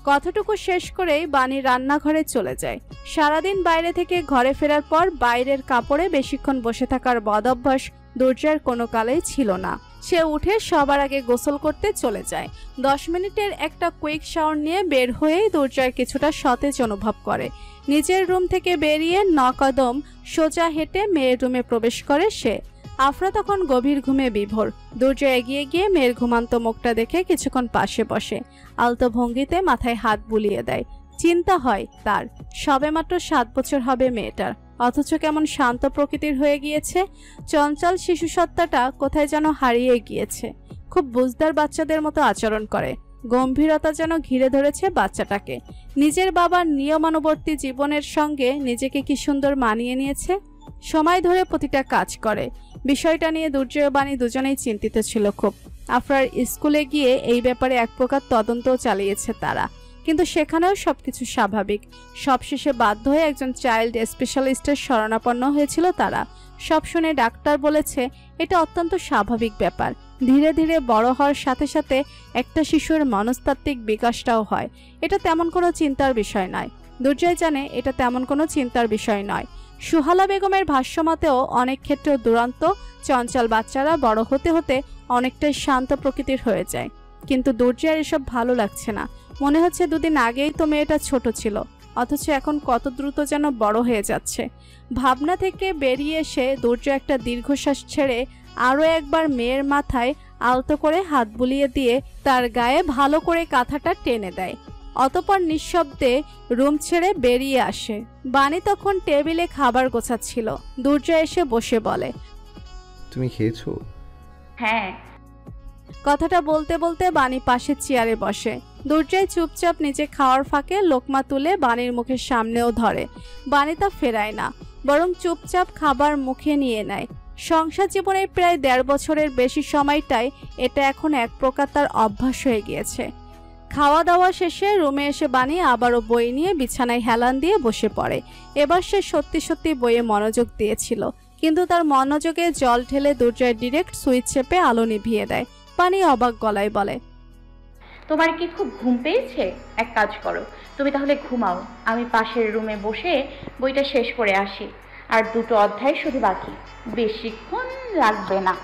কথাটুকু শেষ করেই বাণী রান্নাঘরে চলে যায়। সারাদিন বাইরে থেকে ঘরে ফেরার পর বাইরের কাপড়ে বেশিক্ষণ বসে থাকার বদ অভ্যাস দুর্জয়ের কোনো কালেই ছিল না। সে উঠে সবার আগে গোসল করতে চলে যায়। দশ মিনিটের একটা কুইক শাওয়ার নিয়ে বের হয়েই দুর্জয় কিছুটা সতেজ অনুভব করে। নিজের রুম থেকে বেরিয়ে নকদম সোজা হেঁটে মেয়ের রুমে প্রবেশ করে সে। আফরা তখন গভীর ঘুমে বিভোর। দুর্জয় এগিয়ে গিয়ে মেয়ের ঘুমান্ত মুখটা দেখে কিছুক্ষণ পাশে বসে। আলতো ভঙ্গিতে মাথায় হাত বুলিয়ে দেয়। চিন্তা হয় তার। সবেমাত্র সাত বছর হবে মেয়েটার। অথচ কেমন শান্ত প্রকৃতির হয়ে গিয়েছে। চঞ্চল শিশু সত্তাটা কোথায় যেন হারিয়ে গিয়েছে। খুব বুঝদার বাচ্চাদের মতো আচরণ করে। গম্ভীরতা যেন ঘিরে ধরেছে বাচ্চাটাকে। নিজের বাবার নিয়মানুবর্তী জীবনের সঙ্গে নিজেকে কি সুন্দর মানিয়ে নিয়েছে? সময় ধরে প্রতিটা কাজ করে। বিষয়টা নিয়ে দুর্জয় বাণী দুজনেই চিন্তিত ছিল খুব। আফরার স্কুলে গিয়ে এই ব্যাপারে এক প্রকার তদন্ত চালিয়েছে তারা। কিন্তু সেখানেও সবকিছু স্বাভাবিক। সবশেষে বাধ্য হয়ে একজন চাইল্ড স্পেশালিস্টের শরণাপন্ন হয়েছিল তারা। সব শুনে ডাক্তার বলেছে, এটা অত্যন্ত স্বাভাবিক ব্যাপার। ধীরে ধীরে বড় হওয়ার সাথে সাথে একটা শিশুর মনস্তাত্ত্বিক বিকাশটাও হয়। এটা তেমন কোনো চিন্তার বিষয় নয়। দুর্জয় জানে এটা তেমন কোনো চিন্তার বিষয় নয়। সুহালা বেগমের ভাষ্যমতেও অনেক ক্ষেত্রে দুরন্ত, চঞ্চল বাচ্চারা বড় হতে হতে অনেকটাই শান্ত প্রকৃতির হয়ে যায়। কিন্তু দুর্জয়ের এসব ভালো লাগছে না। মনে হচ্ছে দুদিন আগেই তো মেয়েটা ছোট ছিল, অথচ এখন কত দ্রুত যেন বড় হয়ে যাচ্ছে। ভাবনা থেকে বেরিয়ে এসে দুর্জয় একটা দীর্ঘশ্বাস ছেড়ে আরও একবার মেয়ের মাথায় আলতো করে হাত বুলিয়ে দিয়ে তার গায়ে ভালো করে কাঁথাটা টেনে দেয়। অতপর নিঃশব্দে রুম ছেড়ে বেরিয়ে আসে। বাণী তখন টেবিলে খাবার গোছাচ্ছিল। দুর্জয় এসে বসে বলে তুমি খেয়েছো? হ্যাঁ। কথাটা বলতে বলতে বাণী পাশের চেয়ারে বসে। দুর্জয় চুপচাপ নিচে খাওয়ার ফাঁকে লোকমা তুলে বাণীর মুখের সামনেও ধরে। বাণী তা ফেরায় না বরং চুপচাপ খাবার মুখে নিয়ে নেয়। সংসার জীবনের প্রায় দেড় বছরের বেশি সময়টাই এটা এখন এক প্রকার তার অভ্যাস হয়ে গিয়েছে। খাওয়া দাওয়া শেষে রুমে এসে বানিয়ে আবারও বই নিয়ে বিছানায় হেলান দিয়ে বসে পড়ে। এবার সে সত্যি সত্যি বইয়ে মনোযোগ দিয়েছিল, কিন্তু তার মনোযোগে জল ঢেলে দুর্জয় ডিরেক্ট সুইচ চেপে আলো নিভিয়ে দেয়। পানি অবাক গলায় বলে, তোমার কি খুব ঘুম পেয়েছে? এক কাজ করো, তুমি তাহলে ঘুমাও। আমি পাশের রুমে বসে বইটা শেষ করে আসি। আর দুটো অধ্যায় শুধু বাকি। বেশিক্ষণ লাগবে না।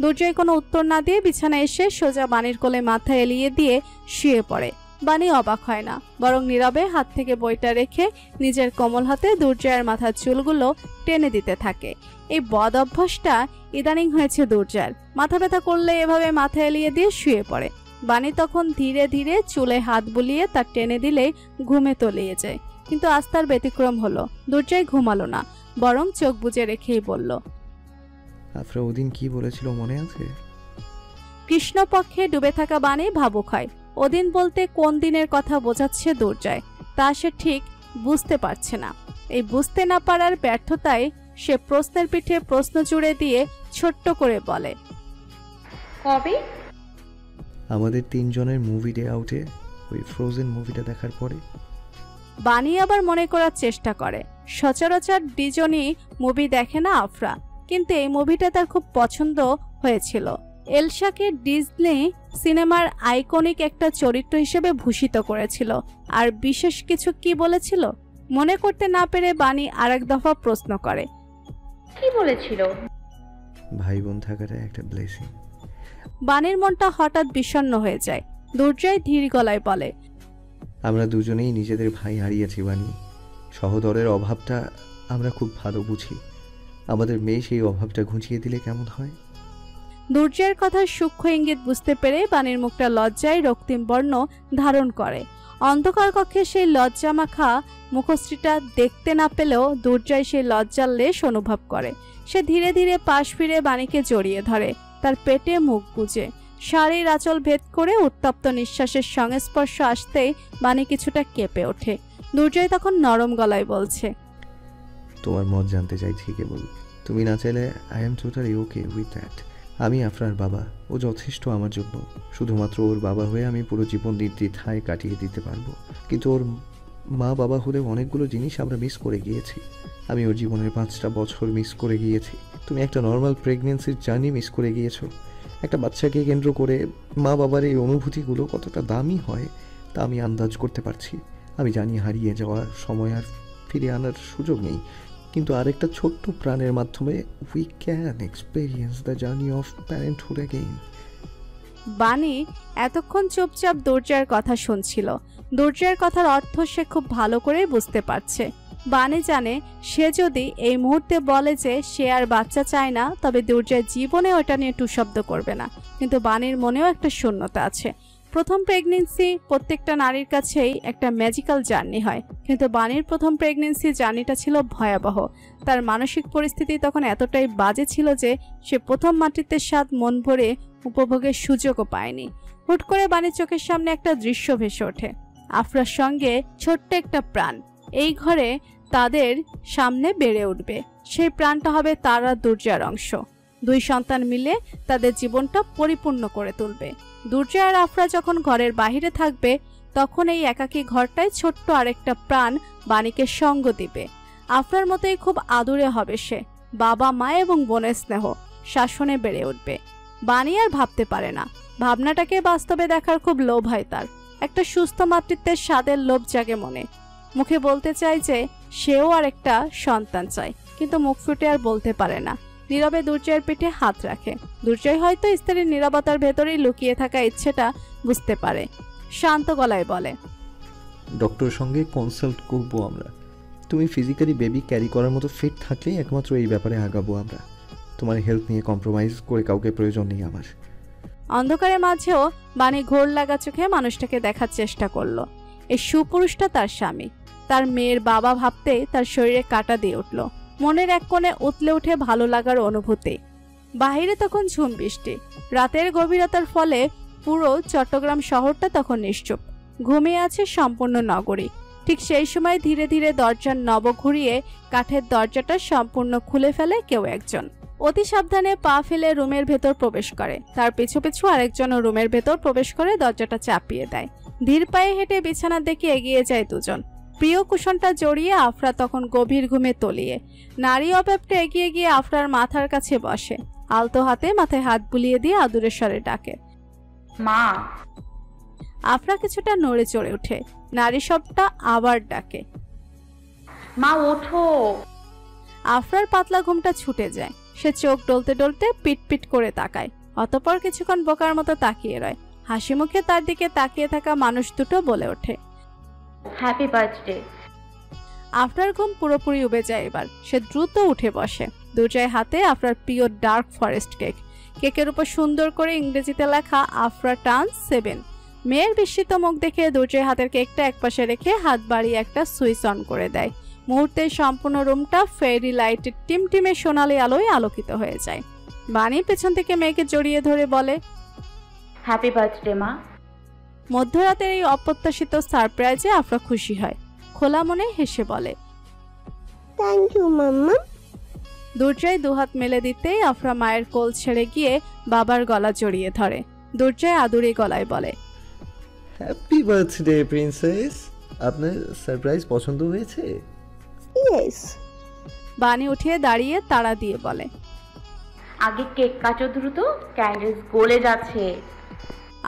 দুর্জয় কোনো উত্তর না দিয়ে বিছানায় এসে সোজা বাণীর কোলে মাথা এলিয়ে দিয়ে শুয়ে পড়ে। বাণী অবাক হয় না, বরং নীরবে হাত থেকে বইটা রেখে নিজের কোমল হাতে দুর্জয়ের মাথার চুলগুলো টেনে দিতে থাকে। এই বদ অভ্যাসটা ইদানিং হয়েছে দুর্জয়ের। মাথা ব্যথা করলে এভাবে মাথা এলিয়ে দিয়ে শুয়ে পড়ে। বাণী তখন ধীরে ধীরে চুলে হাত বুলিয়ে তার টেনে দিলে ঘুমে তলিয়ে যায়। কিন্তু আজ তার ব্যতিক্রম হলো, দুর্জয় ঘুমালো না, বরং চোখ বুজে রেখেই বলল আফরা ওদিন কি বলেছিল মনে আছে? কৃষ্ণপক্ষে ডুবে থাকা বাণী ভাবুক হয়। ওদিন বলতে কোন দিনের কথা বোঝাচ্ছে দুর্জয় তা সে ঠিক বুঝতে পারছে না। এই বুঝতে না পারার ব্যর্থতায় সে প্রশ্নের পিঠে প্রশ্ন জুড়ে দিয়ে ছোট্ট করে বলে কবে? আমাদের তিনজনের মুভি ডে আউটে ওই ফ্রোজেন মুভিটা দেখার পরে। বাণী আবার মনে করার চেষ্টা করে। সচরাচর ডিজনি মুভি দেখে না আফরা? কিন্তু এই মুভিটা তার খুব পছন্দ হয়েছিল। এলসাকে ডিজনি সিনেমার আইকনিক একটা চরিত্র হিসেবে ভূষিত করেছিল। আর বিশেষ কিছু কি বলেছিল? মনে করতে না পেরে বাণী আরেক দফা প্রশ্ন করে। কি বলেছিল? ভাই বোন থাকাটা একটা ব্লেসিং বাণীর মনটা হঠাৎ বিষণ্ণ হয়ে যায়। দুর্জয় ধীর গলায় বলে আমরা দুজনেই নিজেদের ভাই হারিয়েছি বানি সহদরের অভাবটা আমরা খুব ভালো বুঝি। আমাদের মেয়ে সেই অভাবটা ঘুচিয়ে দিলে কেমন হয়? দুর্জয়ের কথার সূক্ষ্ম ইঙ্গিত বুঝতে পেরে বাণীর মুখটা লজ্জায় রক্তিম বর্ণ ধারণ করে। অন্ধকার কক্ষে সেই লজ্জা মাখা মুখশ্রীটা দেখতে না পেলেও দুর্জয় সেই লজ্জার লেশ অনুভব করে। সে ধীরে ধীরে পাশ ফিরে বাণীকে জড়িয়ে ধরে তার পেটে মুখ বুঝে শাড়ির আঁচল ভেদ করে উত্তপ্ত নিঃশ্বাসের সংস্পর্শ আসতেই বাণী কিছুটা কেঁপে ওঠে। দুর্জয় তখন নরম গলায় বলছে তোমার মত জানতে চাইছি কেবল তুমি না চাইলে I am totally okay with that আমি আফরার বাবা। ও যথেষ্ট আমার জন্য। শুধুমাত্র ওর বাবা হয়ে আমি পুরো জীবন নির্দ্বিধায় কাটিয়ে দিতে পারব। কিন্তু ওর মা বাবা হলেও অনেকগুলো জিনিস আমরা মিস করে গিয়েছি। আমি ওর জীবনের পাঁচটা বছর মিস করে গিয়েছি। তুমি একটা নর্মাল প্রেগনেন্সির জার্নি মিস করে গিয়েছো। একটা বাচ্চাকে কেন্দ্র করে মা বাবার এই অনুভূতিগুলো কতটা দামি হয় তা আমি আন্দাজ করতে পারছি। আমি জানি হারিয়ে যাওয়ার সময় আর ফিরে আনার সুযোগ নেই। কিন্তু আরেকটা ছোট্ট প্রাণের মাধ্যমে we can experience the journey of parenthood again Bani এতক্ষণ চুপচাপ দরজার কথা শুনছিল। দরজার কথার অর্থ সে খুব ভালো করে বুঝতে পারছে। বাণী জানে, সে যদি এই মুহূর্তে বলে যে সে আর বাচ্চা চায় না, তবে দুর্জয় জীবনে ওটা নিয়ে টু শব্দ করবে না। কিন্তু বাণীর মনেও একটা শূন্যতা আছে। প্রথম প্রেগনেন্সি প্রত্যেকটা নারীর কাছেই একটা ম্যাজিক্যাল জার্নি হয়। কিন্তু বাণীর প্রথম প্রেগনেন্সি জার্নিটা ছিল ভয়াবহ। তার মানসিক পরিস্থিতি তখন এতটাই বাজে ছিল যে সে প্রথম মাটিতে স্বাদ মন ভরে উপভোগের সুযোগও পায়নি। হুট করে বাণীর চোখের সামনে একটা দৃশ্য ভেসে ওঠে। আফরার সঙ্গে ছোট্ট একটা প্রাণ। এই ঘরে তাদের সামনে বেড়ে উঠবে। সেই প্রাণটা হবে তার আর দুর্জয়ের অংশ। দুই সন্তান মিলে তাদের জীবনটা পরিপূর্ণ করে তুলবে। দুর্জয় আর আফরা যখন ঘরের বাহিরে থাকবে, তখন এই একাকী ঘরটায় ছোট্ট আরেকটা প্রাণ বাণীকে সঙ্গ দিবে। আফরার মতোই খুব আদুরে হবে সে, বাবা, মা এবং বোনের স্নেহ, শাসনে বেড়ে উঠবে। বাণী আর ভাবতে পারে না। ভাবনাটাকে বাস্তবে দেখার খুব লোভ হয় তার। একটা সুস্থ মাতৃত্বের স্বাদের লোভ জাগে মনে। মুখে বলতে চায় যে, সেও আর একটা সন্তান চায়, কিন্তু মুখ ফুটে আর বলতে পারে না। নীরবে দুর্জয়ের পিঠে হাত রাখে। দুর্জয় হয়তো স্ত্রীর নিরাপত্তার ভেতরেই লুকিয়ে থাকা ইচ্ছেটা বুঝতে পারে। শান্ত গলায় বলে ডক্টর সঙ্গে কনসাল্ট করব আমরা। তুমি ফিজিক্যালি বেবি ক্যারি করার মতো ফিট থাকলেই একমাত্র এই ব্যাপারে আগাবো আমরা। তোমার হেলথ নিয়ে কম্প্রোমাইজ করে কাউকে প্রয়োজন নেই আমার। অন্ধকারের মাঝেও বাণী ঘোর লাগা চোখে মানুষটাকে দেখার চেষ্টা করল। এই সুপুরুষটা তার স্বামী। তার মেয়ের বাবা ভাবতে তার শরীরে কাটা দিয়ে উঠল। মনের এক কোণে উতলে উঠে ভালো লাগার অনুভূতি। বাহিরে তখন ঝুম বৃষ্টি। রাতের গভীরতার ফলে পুরো চট্টগ্রাম শহরটা তখন নিশ্চুপ। ঘুমিয়ে আছে সম্পূর্ণ নগরী। ঠিক সেই সময় ধীরে ধীরে দরজার নব ঘুরিয়ে কাঠের দরজাটা সম্পূর্ণ খুলে ফেলে কেউ একজন। অতি সাবধানে পা ফেলে রুমের ভেতর প্রবেশ করে। তার পিছু পিছু আরেকজনও রুমের ভেতর প্রবেশ করে দরজাটা চাপিয়ে দেয়। ধীর পায়ে হেঁটে বিছানার দিকে এগিয়ে যায় দুজন। প্রিয় কুশনটা জড়িয়ে আফরা তখন গভীর ঘুমে তলিয়ে নারী অব্যাপটা এগিয়ে গিয়ে আফরার মাথার কাছে বসে আলতো হাতে মাথায় হাত বুলিয়ে দিয়ে আদুরের স্বরে ডাকে। মা। আফরা কিছুটা নড়ে চড়ে ওঠে নারী সবটা আবার ডাকে। মা ওঠো। আফরার পাতলা ঘুমটা ছুটে যায় সে চোখ ডলতে ডলতে পিট পিট করে তাকায় অতপর কিছুক্ষণ বোকার মতো তাকিয়ে রয় হাসি মুখে তার দিকে তাকিয়ে থাকা মানুষ দুটো বলে ওঠে। হ্যাপি বার্থডে আফরার ঘুম পুরোপুরি উবে যায় এবার। সে দ্রুত উঠে বসে। দুর্জয় হাতে আফরার প্রিয় ডার্ক ফরেস্ট কেক কেকের উপর সুন্দর করে ইংরেজিতে লেখা আফরা টান সেভেন। মেয়ের বিস্মিত মুখ দেখে দুর্জয় হাতের কেকটা একপাশে রেখে হাত বাড়িয়ে একটা সুইচ অন করে দেয়। মুহূর্তে সম্পূর্ণ রুমটা ফেরি লাইটের টিমটিমে সোনালি আলোয় আলোকিত হয়ে যায়। বাণী পেছন থেকে মেয়েকে জড়িয়ে ধরে বলে হ্যাপি বার্থডে মা। মধ্যরাতের এই অপ্রত্যাশিত সারপ্রাইজে আফরা খুশি হয়। খোলা মনে হেসে বলে থ্যাংক ইউ মাম্মা। দুর্জয় দুহাত মেলে দিতেই আফরা মায়ের কোল ছেড়ে গিয়ে বাবার গলা জড়িয়ে ধরে। দুর্জয় আদুরে গলায় বলে হ্যাপি বার্থডে প্রিন্সেস আপনার সারপ্রাইজ পছন্দ হয়েছে? ইয়েস বাণী উঠিয়ে দাঁড়িয়ে তাড়া দিয়ে বলে আগে কেক কাটো দ্রুত ক্যান্ডেলস গলে যাচ্ছে।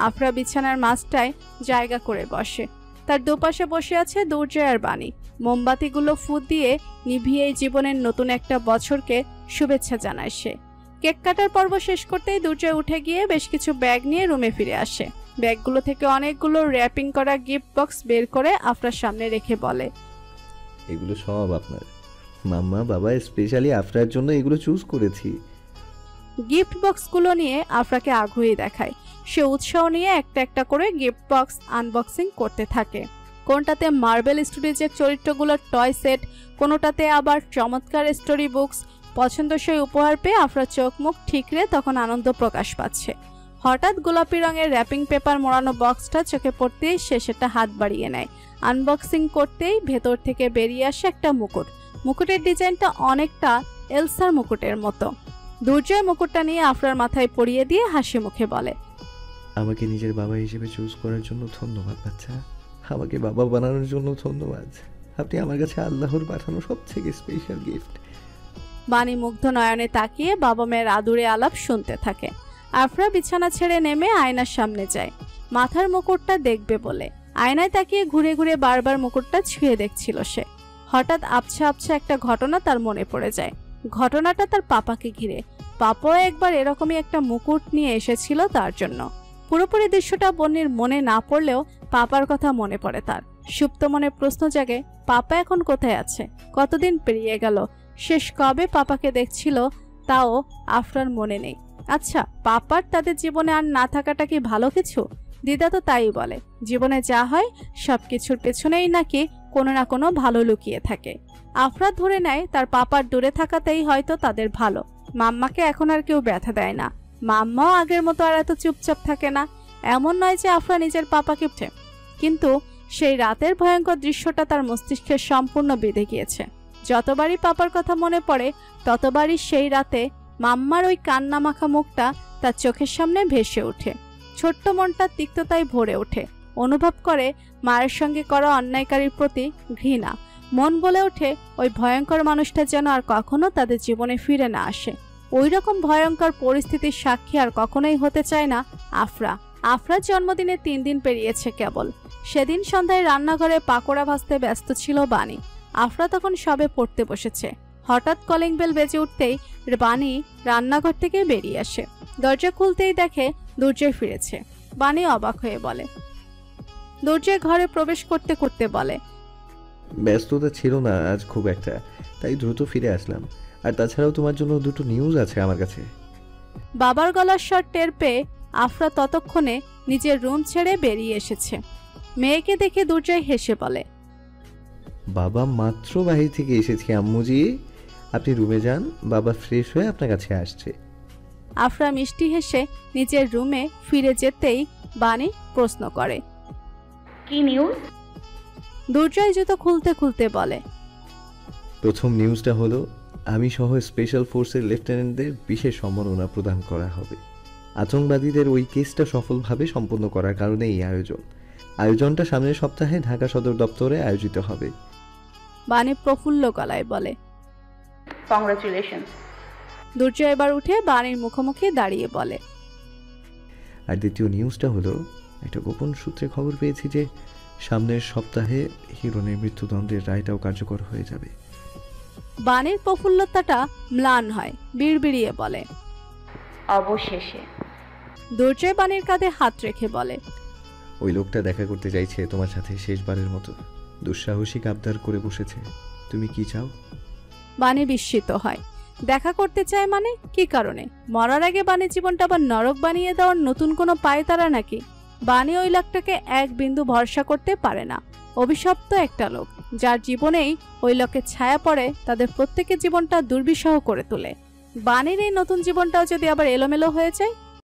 আফরা বিছানার মাঝটায় জায়গা করে বসে। তার দুপাশে বসে আছে দুর্জয় আর বাণী। মোমবাতিগুলো ফু দিয়ে নিভিয়ে জীবনের নতুন একটা বছরকে শুভেচ্ছা জানায় সে। কেক কাটার পর্ব শেষ করতেই দুর্জয় উঠে গিয়ে বেশ কিছু ব্যাগ নিয়ে রুমে ফিরে আসে। ব্যাগগুলো থেকে অনেকগুলো র্যাপিং করা গিফট বক্স বের করে আফরার সামনে রেখে বলে, এগুলো সব আপনার। মাম্মা, বাবা, স্পেশালি আপনার জন্য এগুলো চুজ করেছি। গিফট বক্সগুলো নিয়ে আফরাকে আগ্রহী দেখায়। সে উৎসাহ নিয়ে একটা একটা করে গিফট বক্স আনবক্সিং করতে থাকে। কোনটাতে মার্বেল স্টুডিজের চরিত্রগুলোর টয় সেট কোনোটাতে আবার চমৎকার স্টোরি বুকস পছন্দসই উপহার পেয়ে আফরা চোখ মুখ ঠিকরে তখন আনন্দ প্রকাশ পাচ্ছে। হঠাৎ গোলাপি রঙের র্যাপিং পেপার মোড়ানো বক্সটা চোখে পড়তেই সে সেটা হাত বাড়িয়ে নেয়। আনবক্সিং করতেই ভেতর থেকে বেরিয়ে আসে একটা মুকুট। মুকুটের ডিজাইনটা অনেকটা এলসার মুকুটের মতো। দুর্জয় মুকুটটা নিয়ে আফরার মাথায় পরিয়ে দিয়ে হাসি মুখে বলে আমাকে নিজের বাবা হিসেবে চুজ করার জন্য ধন্যবাদ বাচ্চা। আমাকে বাবা বানানোর জন্য ধন্যবাদ। আপনি আমার কাছে আল্লাহর পাঠানো সবথেকে স্পেশাল গিফট বাণী মুগ্ধ নয়নে তাকিয়ে বাবা মেয়ের আদুরে আলাপ শুনতে থাকে। আফরা বিছানা ছেড়ে নেমে আয়নার সামনে যায়। মাথার মুকুটটা দেখবে বলে আয়নায় তাকিয়ে ঘুরে ঘুরে বারবার মুকুটটা ছুঁয়ে দেখছিল সে। হঠাৎ আবছা আবছা একটা ঘটনা তার মনে পড়ে যায়। ঘটনাটা তার পাপাকে ঘিরে। পাপাও একবার এরকমই একটা মুকুট নিয়ে এসেছিল তার জন্য। পুরোপুরি দৃশ্যটা বন্যির মনে না পড়লেও পাপার কথা মনে পড়ে তার। সুপ্ত মনে প্রশ্ন জাগে, পাপা এখন কোথায় আছে? কতদিন পেরিয়ে গেল? শেষ কবে পাপাকে দেখছিল তাও আফরার মনে নেই। আচ্ছা পাপার তাদের জীবনে আর না থাকাটা কি ভালো কিছু? দিদা তো তাই বলে, জীবনে যা হয় সব কিছুর পেছনেই নাকি কোনো না কোনো ভালো লুকিয়ে থাকে। আফরা ধরে নেয়, তার পাপার দূরে থাকাতেই হয়তো তাদের ভালো। মাম্মাকে এখন আর কেউ ব্যথা দেয় না। মাম্মাও আগের মতো আর এত চুপচাপ থাকে না। এমন নয় যে আফরা নিজের পাপাকে উঠে কিন্তু সেই রাতের ভয়ঙ্কর দৃশ্যটা তার মস্তিষ্কের সম্পূর্ণ বেঁধে গিয়েছে। যতবারই পাপার কথা মনে পড়ে, ততবারই সেই রাতে মাম্মার ওই কান্না মাখা মুখটা তার চোখের সামনে ভেসে ওঠে। ছোট্ট মনটা তিক্ততায় ভরে ওঠে। অনুভব করে মায়ের সঙ্গে করা অন্যায়কারীর প্রতি ঘৃণা। মন বলে ওঠে, ওই ভয়ঙ্কর মানুষটা যেন আর কখনো তাদের জীবনে ফিরে না আসে। ওই রকম ভয়ঙ্কর পরিস্থিতির সাক্ষী আর কখনোই হতে চায় না আফরা। আফরার জন্মদিনে তিন দিন পেরিয়েছে কেবল। সেদিন সন্ধ্যায় রান্নাঘরে পাকোড়া ভাজতে ব্যস্ত ছিল বাণী। আফরা তখন সবে পড়তে বসেছে। হঠাৎ কলিং বেল বেজে উঠতেই বাণী রান্নাঘর থেকে বেরিয়ে আসে। দরজা খুলতেই দেখে দুর্জয় ফিরেছে। বাণী অবাক হয়ে বলে, দুর্জয় ঘরে প্রবেশ করতে করতে বলে ব্যস্ততা ছিল না আজ খুব একটা তাই দ্রুত ফিরে আসলাম। আর তাছাড়াও তোমার জন্য দুটো নিউজ আছে আমার কাছে। বাবার গলার স্বর টের পেয়ে আফরা ততক্ষণে নিজের রুম ছেড়ে বেরিয়ে এসেছে। মেয়েকে দেখে দুর্জয় হেসে বলে বাবা মাত্র বাহির থেকে এসেছি আম্মুজি। আপনি রুমে যান বাবা ফ্রেশ হয়ে আপনার কাছে আসছে। আফরা মিষ্টি হেসে নিজের রুমে ফিরে যেতেই বাণী প্রশ্ন করে কি নিউজ দুর্জয় জুতো খুলতে খুলতে বলে। প্রথম নিউজটা হলো আমি সহ স্পেশাল ফোর্সের লেফটেন্যান্টদের বিশেষ সম্মাননা প্রদান করা হবে। আতঙ্কবাদীদের ওই কেসটা সফলভাবে সম্পন্ন করার কারণে এই আয়োজন। আয়োজনটা সামনের সপ্তাহে ঢাকা সদর দপ্তরে আয়োজিত হবে। বাণী প্রফুল্ল গলায় বলে। কংগ্রাচুলেশন দুর্জয় এবার উঠে বাণীর মুখোমুখি দাঁড়িয়ে বলে। আর দ্বিতীয় নিউজটা হলো একটা গোপন সূত্রে খবর পেয়েছি যে সামনের সপ্তাহে হিরণের মৃত্যুদণ্ডের রায়টাও কার্যকর হয়ে যাবে। বাণীর প্রফুল্লতাটা ম্লান হয় বিড়বিড়িয়ে বলে। অবশেষে। দুর্জয় বাণীর কাঁধে হাত রেখে বলে ওই লোকটা দেখা করতে চাইছে তোমার সাথে শেষবারের মতো। দুঃসাহসিক আবদার করে বসেছে। তুমি কি চাও? বাণী বিস্মিত হয়। দেখা করতে চায় মানে? কি কারণে? মরার আগে বাণী জীবনটা আবার নরক বানিয়ে দেওয়ার নতুন কোনো পায় তারা নাকি? বাণী ওই লোকটাকে এক বিন্দু ভরসা করতে পারে না। অভিশপ্ত একটা লোক, যার জীবনেই ওই লোকের ছায়া পড়ে, তাদের প্রত্যেকের জীবনটা দুর্বিষহ করে তোলে। বাণীর এই নতুন জীবনটাও যদি আবার এলোমেলো হয়ে যায়